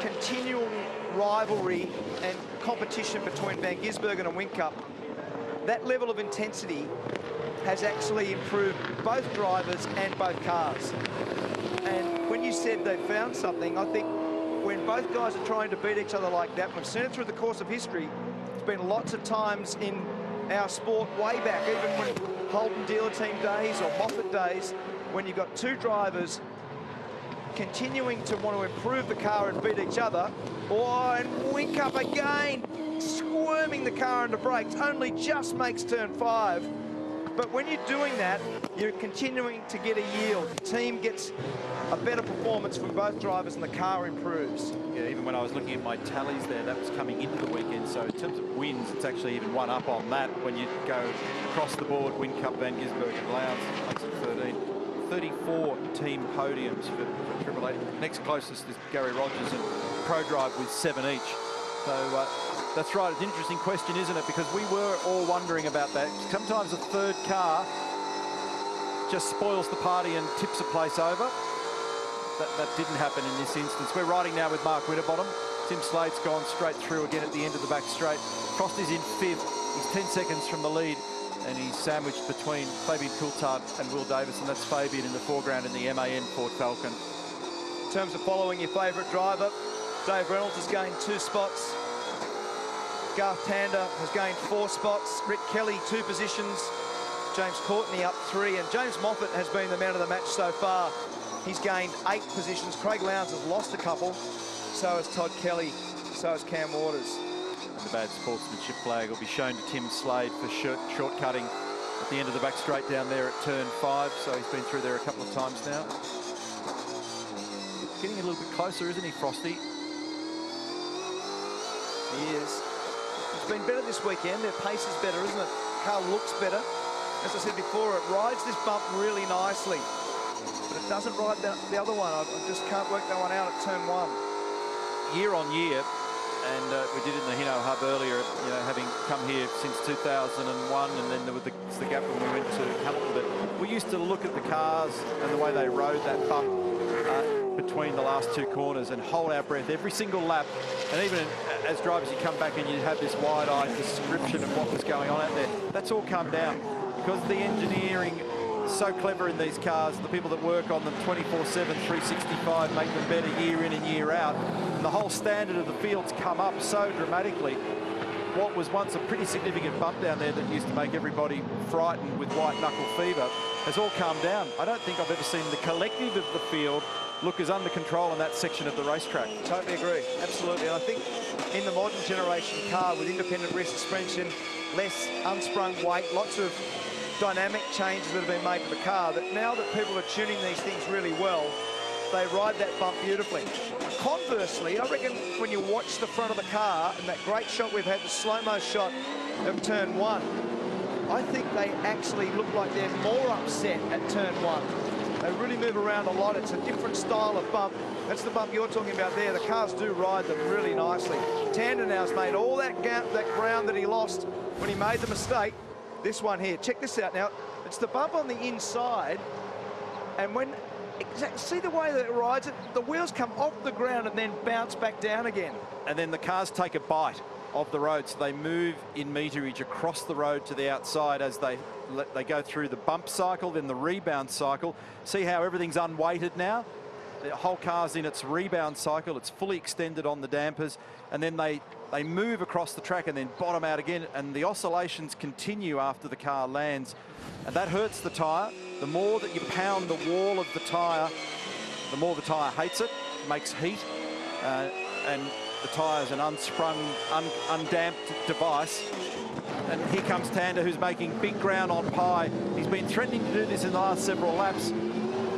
continual rivalry and competition between Van Gisbergen and Whincup, that level of intensity has actually improved both drivers and both cars. And you said they found something, I think when both guys are trying to beat each other like that, we've seen it through the course of history, it's been lots of times in our sport way back, even when Holden dealer team days or Moffat days, when you've got two drivers continuing to want to improve the car and beat each other. Oh, and Whincup again, squirming the car under brakes, only just makes turn five. But when you're doing that, you're continuing to get a yield. The team gets a better performance from both drivers and the car improves. Yeah, even when I was looking at my tallies there, that was coming into the weekend. So in terms of wins, it's actually even one up on that when you go across the board, Win Cup, Van Gisbergen, Lowndes, makes it 13. 34 team podiums for, for Triple Eight. Next closest is Gary Rogers and ProDrive with seven each. So uh, that's right, it's an interesting question, isn't it? Because we were all wondering about that. Sometimes a third car just spoils the party and tips a place over. That, that didn't happen in this instance. We're riding now with Mark Winterbottom. Tim Slade's gone straight through again at the end of the back straight. Frosty's in fifth. He's 10 seconds from the lead. and he's sandwiched between Fabian Coulthard and Will Davis, and that's Fabian in the foreground in the MAN Ford Falcon. In terms of following your favourite driver, Dave Reynolds has gained two spots. Garth Tander has gained four spots. Rick Kelly, two positions. James Courtney up three. And James Moffat has been the man of the match so far. He's gained eight positions. Craig Lowndes has lost a couple. So has Todd Kelly. So has Cam Waters. And The bad sportsmanship flag will be shown to Tim Slade for short, shortcutting at the end of the back straight down there at turn five. So he's been through there a couple of times now. Getting a little bit closer, isn't he, Frosty? He is. It's been better this weekend. Their pace is better, isn't it? Car looks better. As I said before, it rides this bump really nicely. But it doesn't ride the, the other one. I, I just can't work that one out at turn one. Year on year, and uh, we did it in the Hino Hub earlier, you know, having come here since 2001, and then there was the, the gap when we went to Hamilton. But we used to look at the cars and the way they rode that bump uh, between the last two corners and hold our breath every single lap. And even as drivers, you come back and you have this wide-eyed description of what was going on out there. That's all come down because the engineering so clever in these cars. The people that work on them 24/7, 365 make them better year in and year out. And the whole standard of the field's come up so dramatically. What was once a pretty significant bump down there that used to make everybody frightened with white knuckle fever has all calmed down. I don't think I've ever seen the collective of the field look as under control in that section of the racetrack. Totally agree, absolutely. And I think in the modern generation car with independent rear suspension, less unsprung weight, lots of dynamic changes that have been made to the car, that now that people are tuning these things really well, they ride that bump beautifully. Conversely, I reckon when you watch the front of the car and that great shot we've had, the slow-mo shot of turn one, I think they actually look like they're more upset at turn one. They really move around a lot. It's a different style of bump. That's the bump you're talking about there. The cars do ride them really nicely. Tander now's made all that, gap, that ground that he lost when he made the mistake. This one here, check this out now. It's the bump on the inside, and when exactly see the way that it rides it, the wheels come off the ground and then bounce back down again. And then the cars take a bite of the road, so they move in meterage across the road to the outside as they they go through the bump cycle, then the rebound cycle. See how everything's unweighted now? The whole car's in its rebound cycle. It's fully extended on the dampers, and then they they move across the track and then bottom out again, and the oscillations continue after the car lands, and that hurts the tyre. The more that you pound the wall of the tyre, the more the tyre hates it, makes heat, uh, and the tyre is an unsprung, un undamped device. And here comes Tander, who's making big ground on Pye. He's been threatening to do this in the last several laps,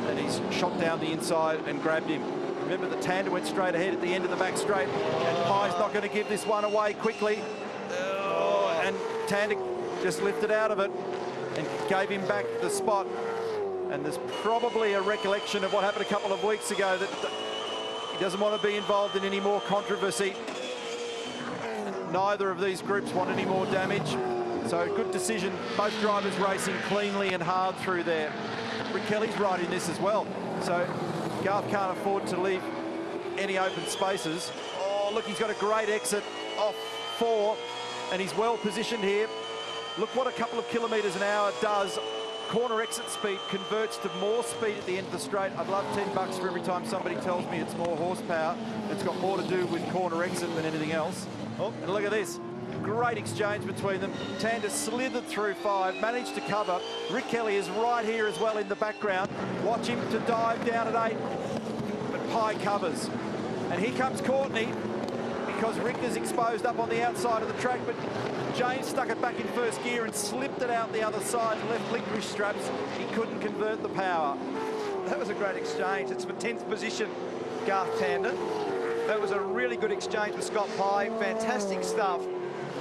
and he's shot down the inside and grabbed him. Remember the Tander went straight ahead at the end of the back straight, and Pye's not going to give this one away quickly. Oh, and Tander just lifted out of it and gave him back the spot. And there's probably a recollection of what happened a couple of weeks ago that he doesn't want to be involved in any more controversy. Neither of these groups want any more damage. So good decision. Both drivers racing cleanly and hard through there. Rick Kelly's right in this as well. So Garth can't afford to leave any open spaces. Oh, look, he's got a great exit off four, and he's well positioned here. Look what a couple of kilometres an hour does. Corner exit speed converts to more speed at the end of the straight. I'd love 10 bucks for every time somebody tells me it's more horsepower. It's got more to do with corner exit than anything else. Oh, and look at this. Great exchange between them. Tander slithered through five, managed to cover. Rick Kelly is right here as well in the background. Watch him to dive down at eight. But Pye covers. And here comes Courtney because Rick is exposed up on the outside of the track, but James stuck it back in first gear and slipped it out the other side, left licorice straps. He couldn't convert the power. That was a great exchange. It's for 10th position, Garth Tander. That was a really good exchange with Scott Pye. Fantastic stuff.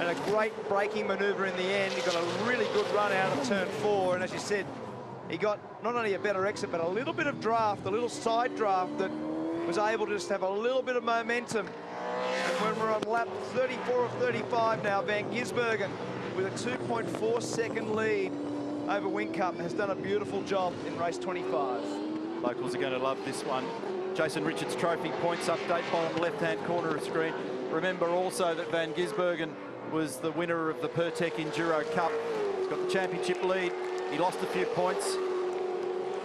And a great braking manoeuvre in the end. He got a really good run out of turn four. And as you said, he got not only a better exit, but a little bit of draft, a little side draft that was able to just have a little bit of momentum and when we're on lap 34 of 35 now, Van Gisbergen with a 2.4 second lead over Whincup has done a beautiful job in race 25. Locals are going to love this one. Jason Richards Trophy points update bottom left-hand corner of screen. Remember also that Van Gisbergen was the winner of the Pirtek Enduro Cup He's got the championship lead. He lost a few points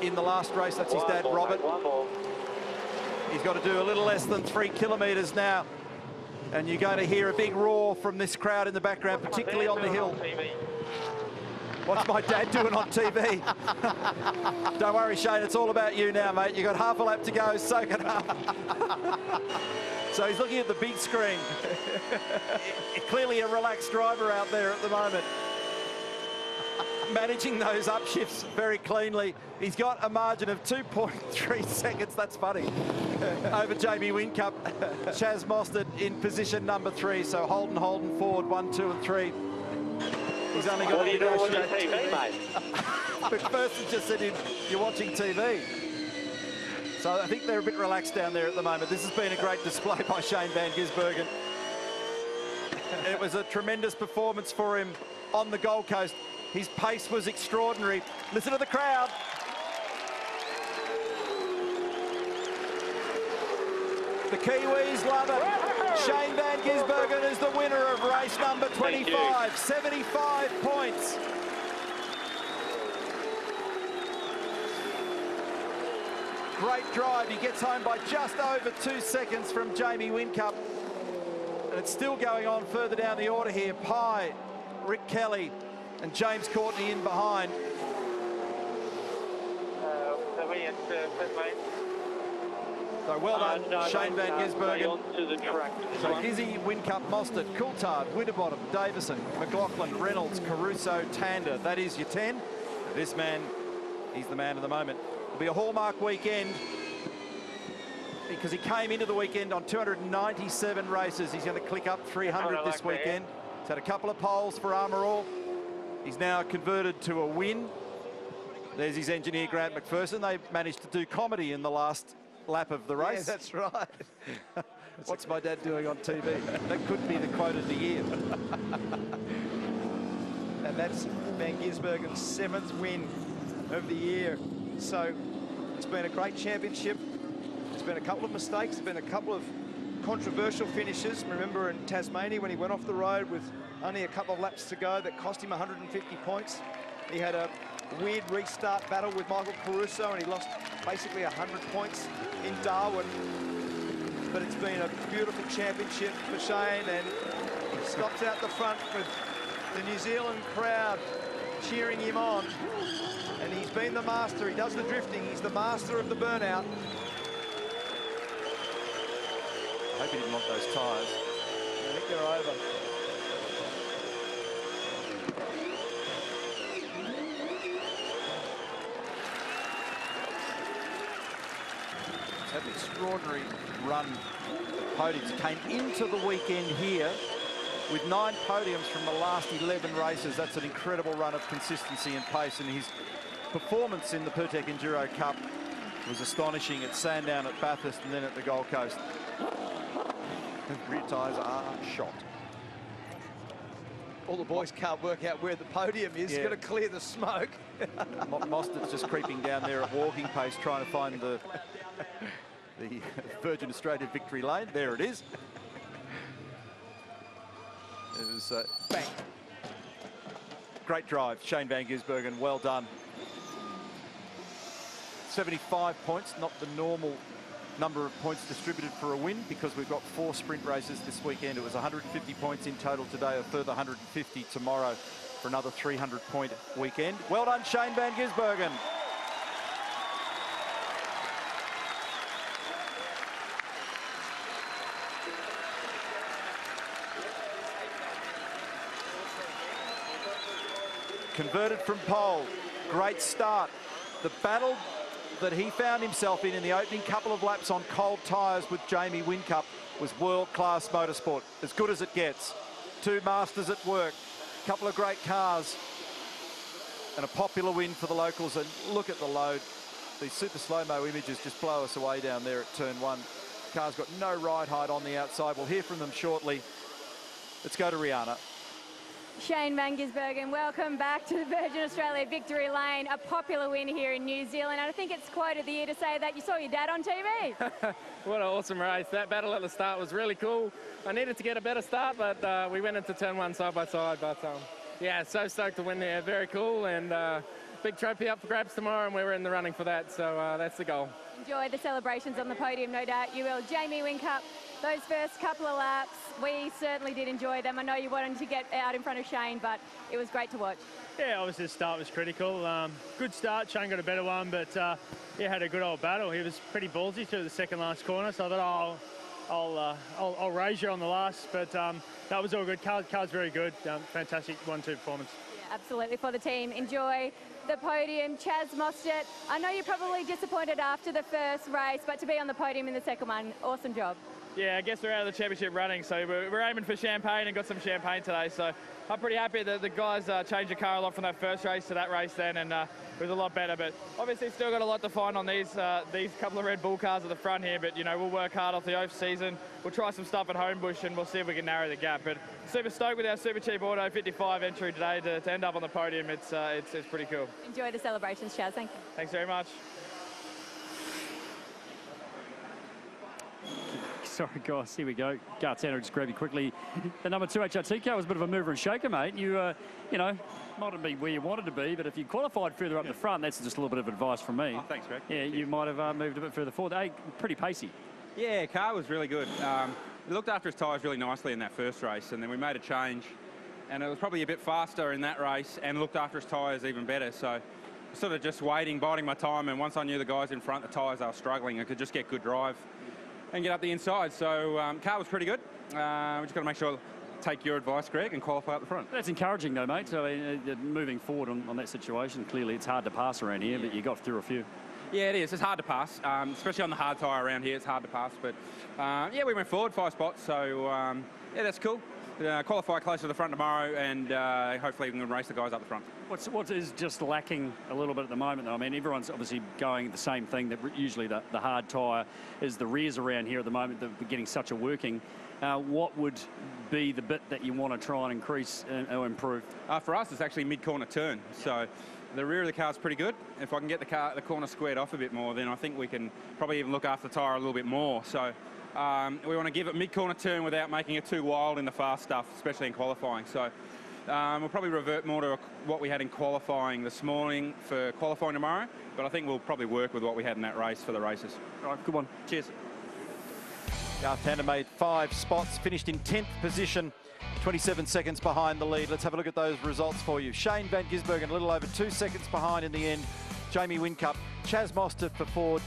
in the last race. That's his dad, Robert. He's got to do a little less than three kilometres now. And you're going to hear a big roar from this crowd in the background, particularly on the hill. What's my dad doing on TV? Don't worry, Shane, it's all about you now, mate. You've got half a lap to go, soak it up. so he's looking at the big screen. Clearly a relaxed driver out there at the moment. Managing those upshifts very cleanly. He's got a margin of 2.3 seconds, that's funny, over Jamie Whincup. Chaz Mostert in position number three, so Holden, Holden forward, one, two and three. He's only got What to negotiate TV, mate? McPherson just said him, you're watching TV. So I think they're a bit relaxed down there at the moment. This has been a great display by Shane Van Gisbergen. It was a tremendous performance for him on the Gold Coast. His pace was extraordinary. Listen to the crowd. The Kiwis love it. Shane Van Gisbergen is the winner of race number 25. 75 points. Great drive. He gets home by just over two seconds from Jamie Whincup. And it's still going on further down the order here. Pye, Rick Kelly, and James Courtney in behind. Uh, are we at uh, pit lane? So well Uh, done, no, Shane Van uh, Gisbergen. onto the track. So Gizzy, Whincup, Mostert, Coulthard, Winterbottom, Davison, McLaughlin, Reynolds, Caruso, Tander. That is your 10. This man, he's the man of the moment. It'll be a hallmark weekend because he came into the weekend on 297 races. He's going to click up 300 this like that. weekend. He's had a couple of poles for Armor All. He's now converted to a win. There's his engineer, Grant McPherson. They managed to do comedy in the last lap of the Yeah, race. that's right. What's my dad doing on TV? that could be the quote of the year. and that's Van Gisbergen's seventh win of the year. So it's been a great championship. There's been a couple of mistakes. There's been a couple of controversial finishes. Remember in Tasmania when he went off the road with only a couple of laps to go that cost him 150 points. He had a weird restart battle with Michael Caruso and he lost basically 100 points in Darwin. But it's been a beautiful championship for Shane and stops out the front with the New Zealand crowd cheering him on. And he's been the master. He does the drifting. He's the master of the burnout. I hope he didn't want those tyres. I think they're over. He's had an extraordinary run podiums. Came into the weekend here with nine podiums from the last 11 races. That's an incredible run of consistency and pace. And his performance in the Pirtek Enduro Cup was astonishing at Sandown, at Bathurst, and then at the Gold Coast. Rear tyres are shot. All the boys can't work out where the podium is. Yeah. Got to clear the smoke. Mo- Mostert's just creeping down there at walking pace, trying to find the the Virgin Australia victory lane. There it is. It was uh, bang. Great drive, Shane Van Gisbergen. Well done. 75 points, not the normal number of points distributed for a win because we've got four sprint races this weekend. It was 150 points in total today, a further 150 tomorrow for another 300 point weekend. Well done, Shane Van Gisbergen. Converted from pole. Great start. The battle that he found himself in in the opening couple of laps on cold tyres with Jamie Whincup was world-class motorsport, as good as it gets. Two masters at work, a couple of great cars, and a popular win for the locals. And look at the load. These super slow-mo images just blow us away down there at turn one. Car's got no ride height on the outside. We'll hear from them shortly. Let's go to Riana. Shane Van Gisbergen, welcome back to the Virgin Australia Victory Lane. A popular win here in New Zealand. And I think it's quote of the year to say that you saw your dad on TV. What an awesome race. That battle at the start was really cool. I needed to get a better start, but uh, we went into turn one side by side. But um, Yeah, so stoked to win there. Very cool, and uh, big trophy up for grabs tomorrow, and we're in the running for that. So uh, that's the goal. Enjoy the celebrations on the podium, no doubt you will. Jamie Whincup, those first couple of laps, we certainly did enjoy them. I know you wanted to get out in front of Shane, but it was great to watch. Yeah, obviously the start was critical. Um, good start, Shane got a better one, but uh, he had a good old battle. He was pretty ballsy through the second last corner, so I thought, oh, I'll, uh, I'll, I'll, raise you on the last, but um, that was all good. Car, car's very good. Um, fantastic one-two performance. Yeah, absolutely for the team. Enjoy the podium. Chaz Mostert, I know you're probably disappointed after the first race, but to be on the podium in the second one, awesome job. Yeah, I guess we're out of the championship running, so we're, we're aiming for champagne and got some champagne today. So I'm pretty happy that the guys uh, changed the car a lot from that first race to that race then, and uh, was a lot better. But obviously, still got a lot to find on these uh, these couple of Red Bull cars at the front here. But you know, we'll work hard off the off season. We'll try some stuff at Homebush, and we'll see if we can narrow the gap. But super stoked with our super cheap auto 55 entry today to, to end up on the podium. It's, uh, it's it's pretty cool. Enjoy the celebrations, Chaz. Thank you. Thanks very much. Sorry, guys. Here we go. Garth Tander just grab you quickly. The number two HRT car was a bit of a mover and shaker, mate. You, uh, you know, might have been where you wanted to be, but if you qualified further up yeah. the front, that's just a little bit of advice from me. Oh, thanks, Greg. Yeah, you might have uh, moved a bit further forward. Hey, pretty pacey. Yeah, car was really good. Um, he looked after his tyres really nicely in that first race, and then we made a change, and it was probably a bit faster in that race, and looked after his tyres even better. So sort of just waiting, biding my time, and once I knew the guys in front, the tyres, they were struggling, I could just get good drive and get up the inside. So um, car was pretty good. Uh, we just got to make sure take your advice, Greg, and qualify up the front. That's encouraging, though, mate. So uh, moving forward on, on, that situation, clearly it's hard to pass around here, yeah. but you got through a few. Yeah, it is. It's hard to pass, um, especially on the hard tyre around here. It's hard to pass, but uh, yeah, we went forward five spots, so um, yeah, that's cool. Uh, qualify closer to the front tomorrow, and uh, hopefully we can race the guys up the front. What's what is just lacking a little bit at the moment, though? I mean, everyone's obviously going the same thing. That usually the, the hard tyre is the rears around here at the moment that are getting such a working. Uh, what would be the bit that you want to try and increase or improve? Uh, for us, it's actually mid-corner turn. So the rear of the car is pretty good. If I can get the car the corner squared off a bit more, then I think we can probably even look after the tyre a little bit more. So um, we want to give it mid-corner turn without making it too wild in the fast stuff, especially in qualifying. So um, we'll probably revert more to what we had in qualifying this morning for qualifying tomorrow, but I think we'll probably work with what we had in that race for the races. All right, good one. Cheers. Garth Tander made five spots, finished in 10th position, 27 seconds behind the lead. Let's have a look at those results for you. Shane Van Gisbergen a little over two seconds behind in the end. Jamie Whincup, Chaz Mostert for Ford,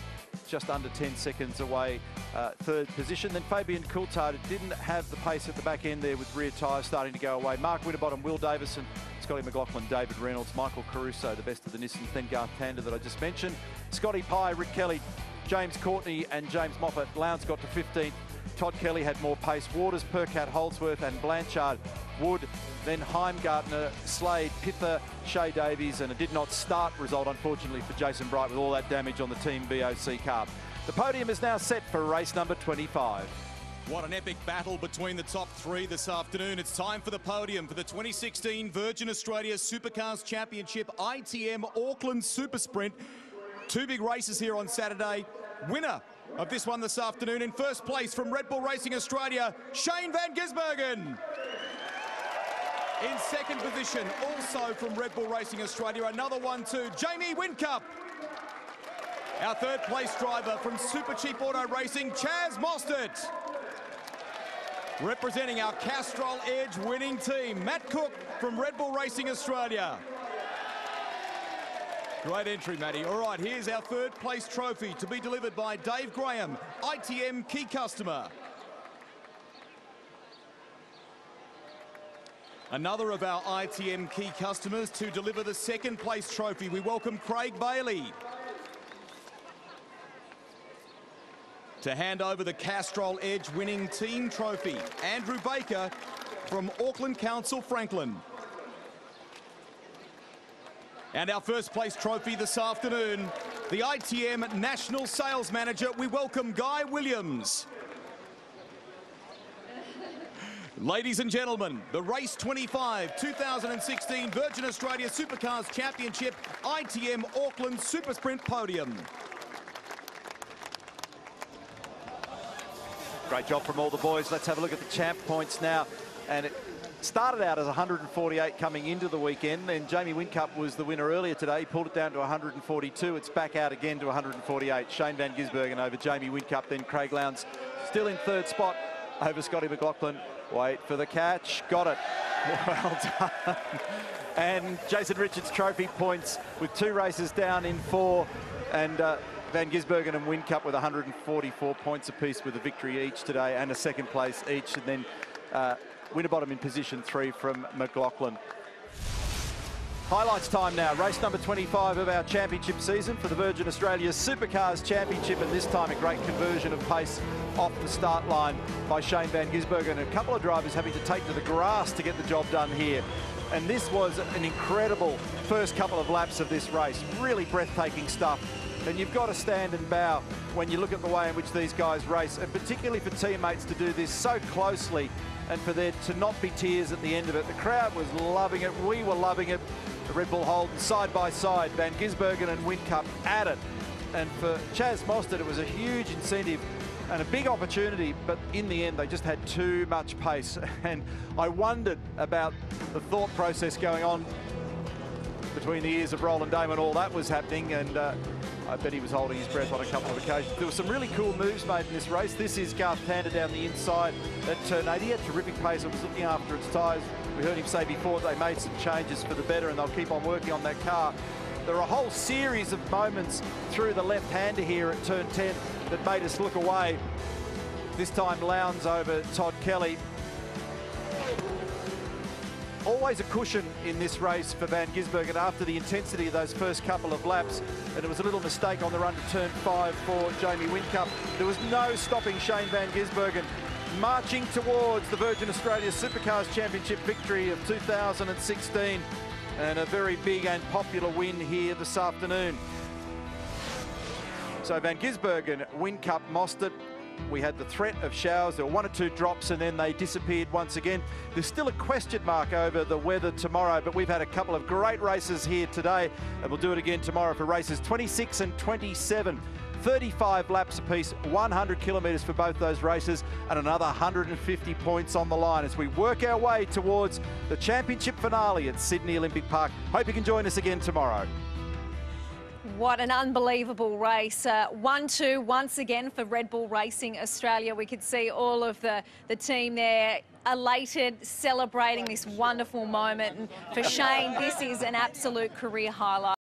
just under 10 seconds away, uh, third position. Then Fabian Coulthard didn't have the pace at the back end there with rear tyres starting to go away. Mark Winterbottom, Will Davison, Scotty McLaughlin, David Reynolds, Michael Caruso, the best of the Nissans, then Garth Tander that I just mentioned. Scotty Pye, Rick Kelly, James Courtney and James Moffat. Lowndes got to 15th. Todd Kelly had more pace. Waters, Percat, Holdsworth and Blanchard Wood then Heimgartner, Slade, Pither, Shae Davies, and a did not start result, unfortunately, for Jason Bright with all that damage on the Team BOC car. The podium is now set for race number 25. What an epic battle between the top three this afternoon. It's time for the podium for the 2016 Virgin Australia Supercars Championship ITM Auckland Super Sprint. Two big races here on Saturday. Winner of this one this afternoon in first place from Red Bull Racing Australia, Shane Van Gisbergen. In second position, also from Red Bull Racing Australia, another one too, Jamie Whincup. Our third place driver from Super Cheap Auto Racing, Chaz Mostert. Representing our Castrol Edge winning team, Matt Cook from Red Bull Racing Australia. Great entry, Matty. All right, here's our third place trophy to be delivered by Dave Graham, ITM key customer. Another of our ITM key customers to deliver the second place trophy. We welcome Craig Bailey. To hand over the Castrol Edge winning team trophy, Andrew Baker from Auckland Council Franklin. And our first place trophy this afternoon, the ITM National Sales Manager, we welcome Guy Williams. Ladies and gentlemen, the Race 25 2016 Virgin Australia Supercars Championship ITM Auckland Super Sprint Podium. Great job from all the boys. Let's have a look at the champ points now. And it started out as 148 coming into the weekend. Then Jamie Whincup was the winner earlier today. He pulled it down to 142. It's back out again to 148. Shane Van Gisbergen over Jamie Whincup. Then Craig Lowndes still in third spot over Scotty McLaughlin. Wait for the catch. Got it. Well done. And Jason Richards trophy points with two races down in four. And uh, Van Gisbergen and Whincup with 144 points apiece with a victory each today and a second place each. And then uh, Winterbottom in position three from McLaughlin. Highlights time now. Race number 25 of our championship season for the Virgin Australia Supercars Championship. And this time a great conversion of pace off the start line by Shane Van Gisbergen. And a couple of drivers having to take to the grass to get the job done here. And this was an incredible first couple of laps of this race. Really breathtaking stuff. And you've got to stand and bow when you look at the way in which these guys race, and particularly for teammates to do this so closely and for there to not be tears at the end of it. The crowd was loving it. We were loving it. The Red Bull Holden side by side, Van Gisbergen and Whincup at it. And for Chaz Mostert, it was a huge incentive and a big opportunity, but in the end, they just had too much pace. And I wondered about the thought process going on between the ears of Roland Damon, all that was happening, and uh, I bet he was holding his breath on a couple of occasions. There were some really cool moves made in this race. This is Garth Tander down the inside at turn 80 at terrific pace. It was looking after its tyres. We heard him say before they made some changes for the better and they'll keep on working on that car. There are a whole series of moments through the left-hander here at turn 10 that made us look away. This time Lowndes over Todd Kelly always a cushion in this race for Van Gisbergen after the intensity of those first couple of laps. And it was a little mistake on the run to turn five for Jamie Whincup. There was no stopping Shane Van Gisbergen marching towards the Virgin Australia Supercars Championship victory of 2016 and a very big and popular win here this afternoon. So Van Gisbergen, Whincup, Mostert, we had the threat of showers. There were one or two drops and then they disappeared once again. There's still a question mark over the weather tomorrow, but we've had a couple of great races here today and we'll do it again tomorrow for races 26 and 27. 35 laps apiece, 100 kilometres for both those races, and another 150 points on the line as we work our way towards the championship finale at Sydney Olympic Park. Hope you can join us again tomorrow. What an unbelievable race. 1-2 uh, once again for Red Bull Racing Australia. We could see all of the, the team there elated, celebrating this wonderful moment. And for Shane, this is an absolute career highlight.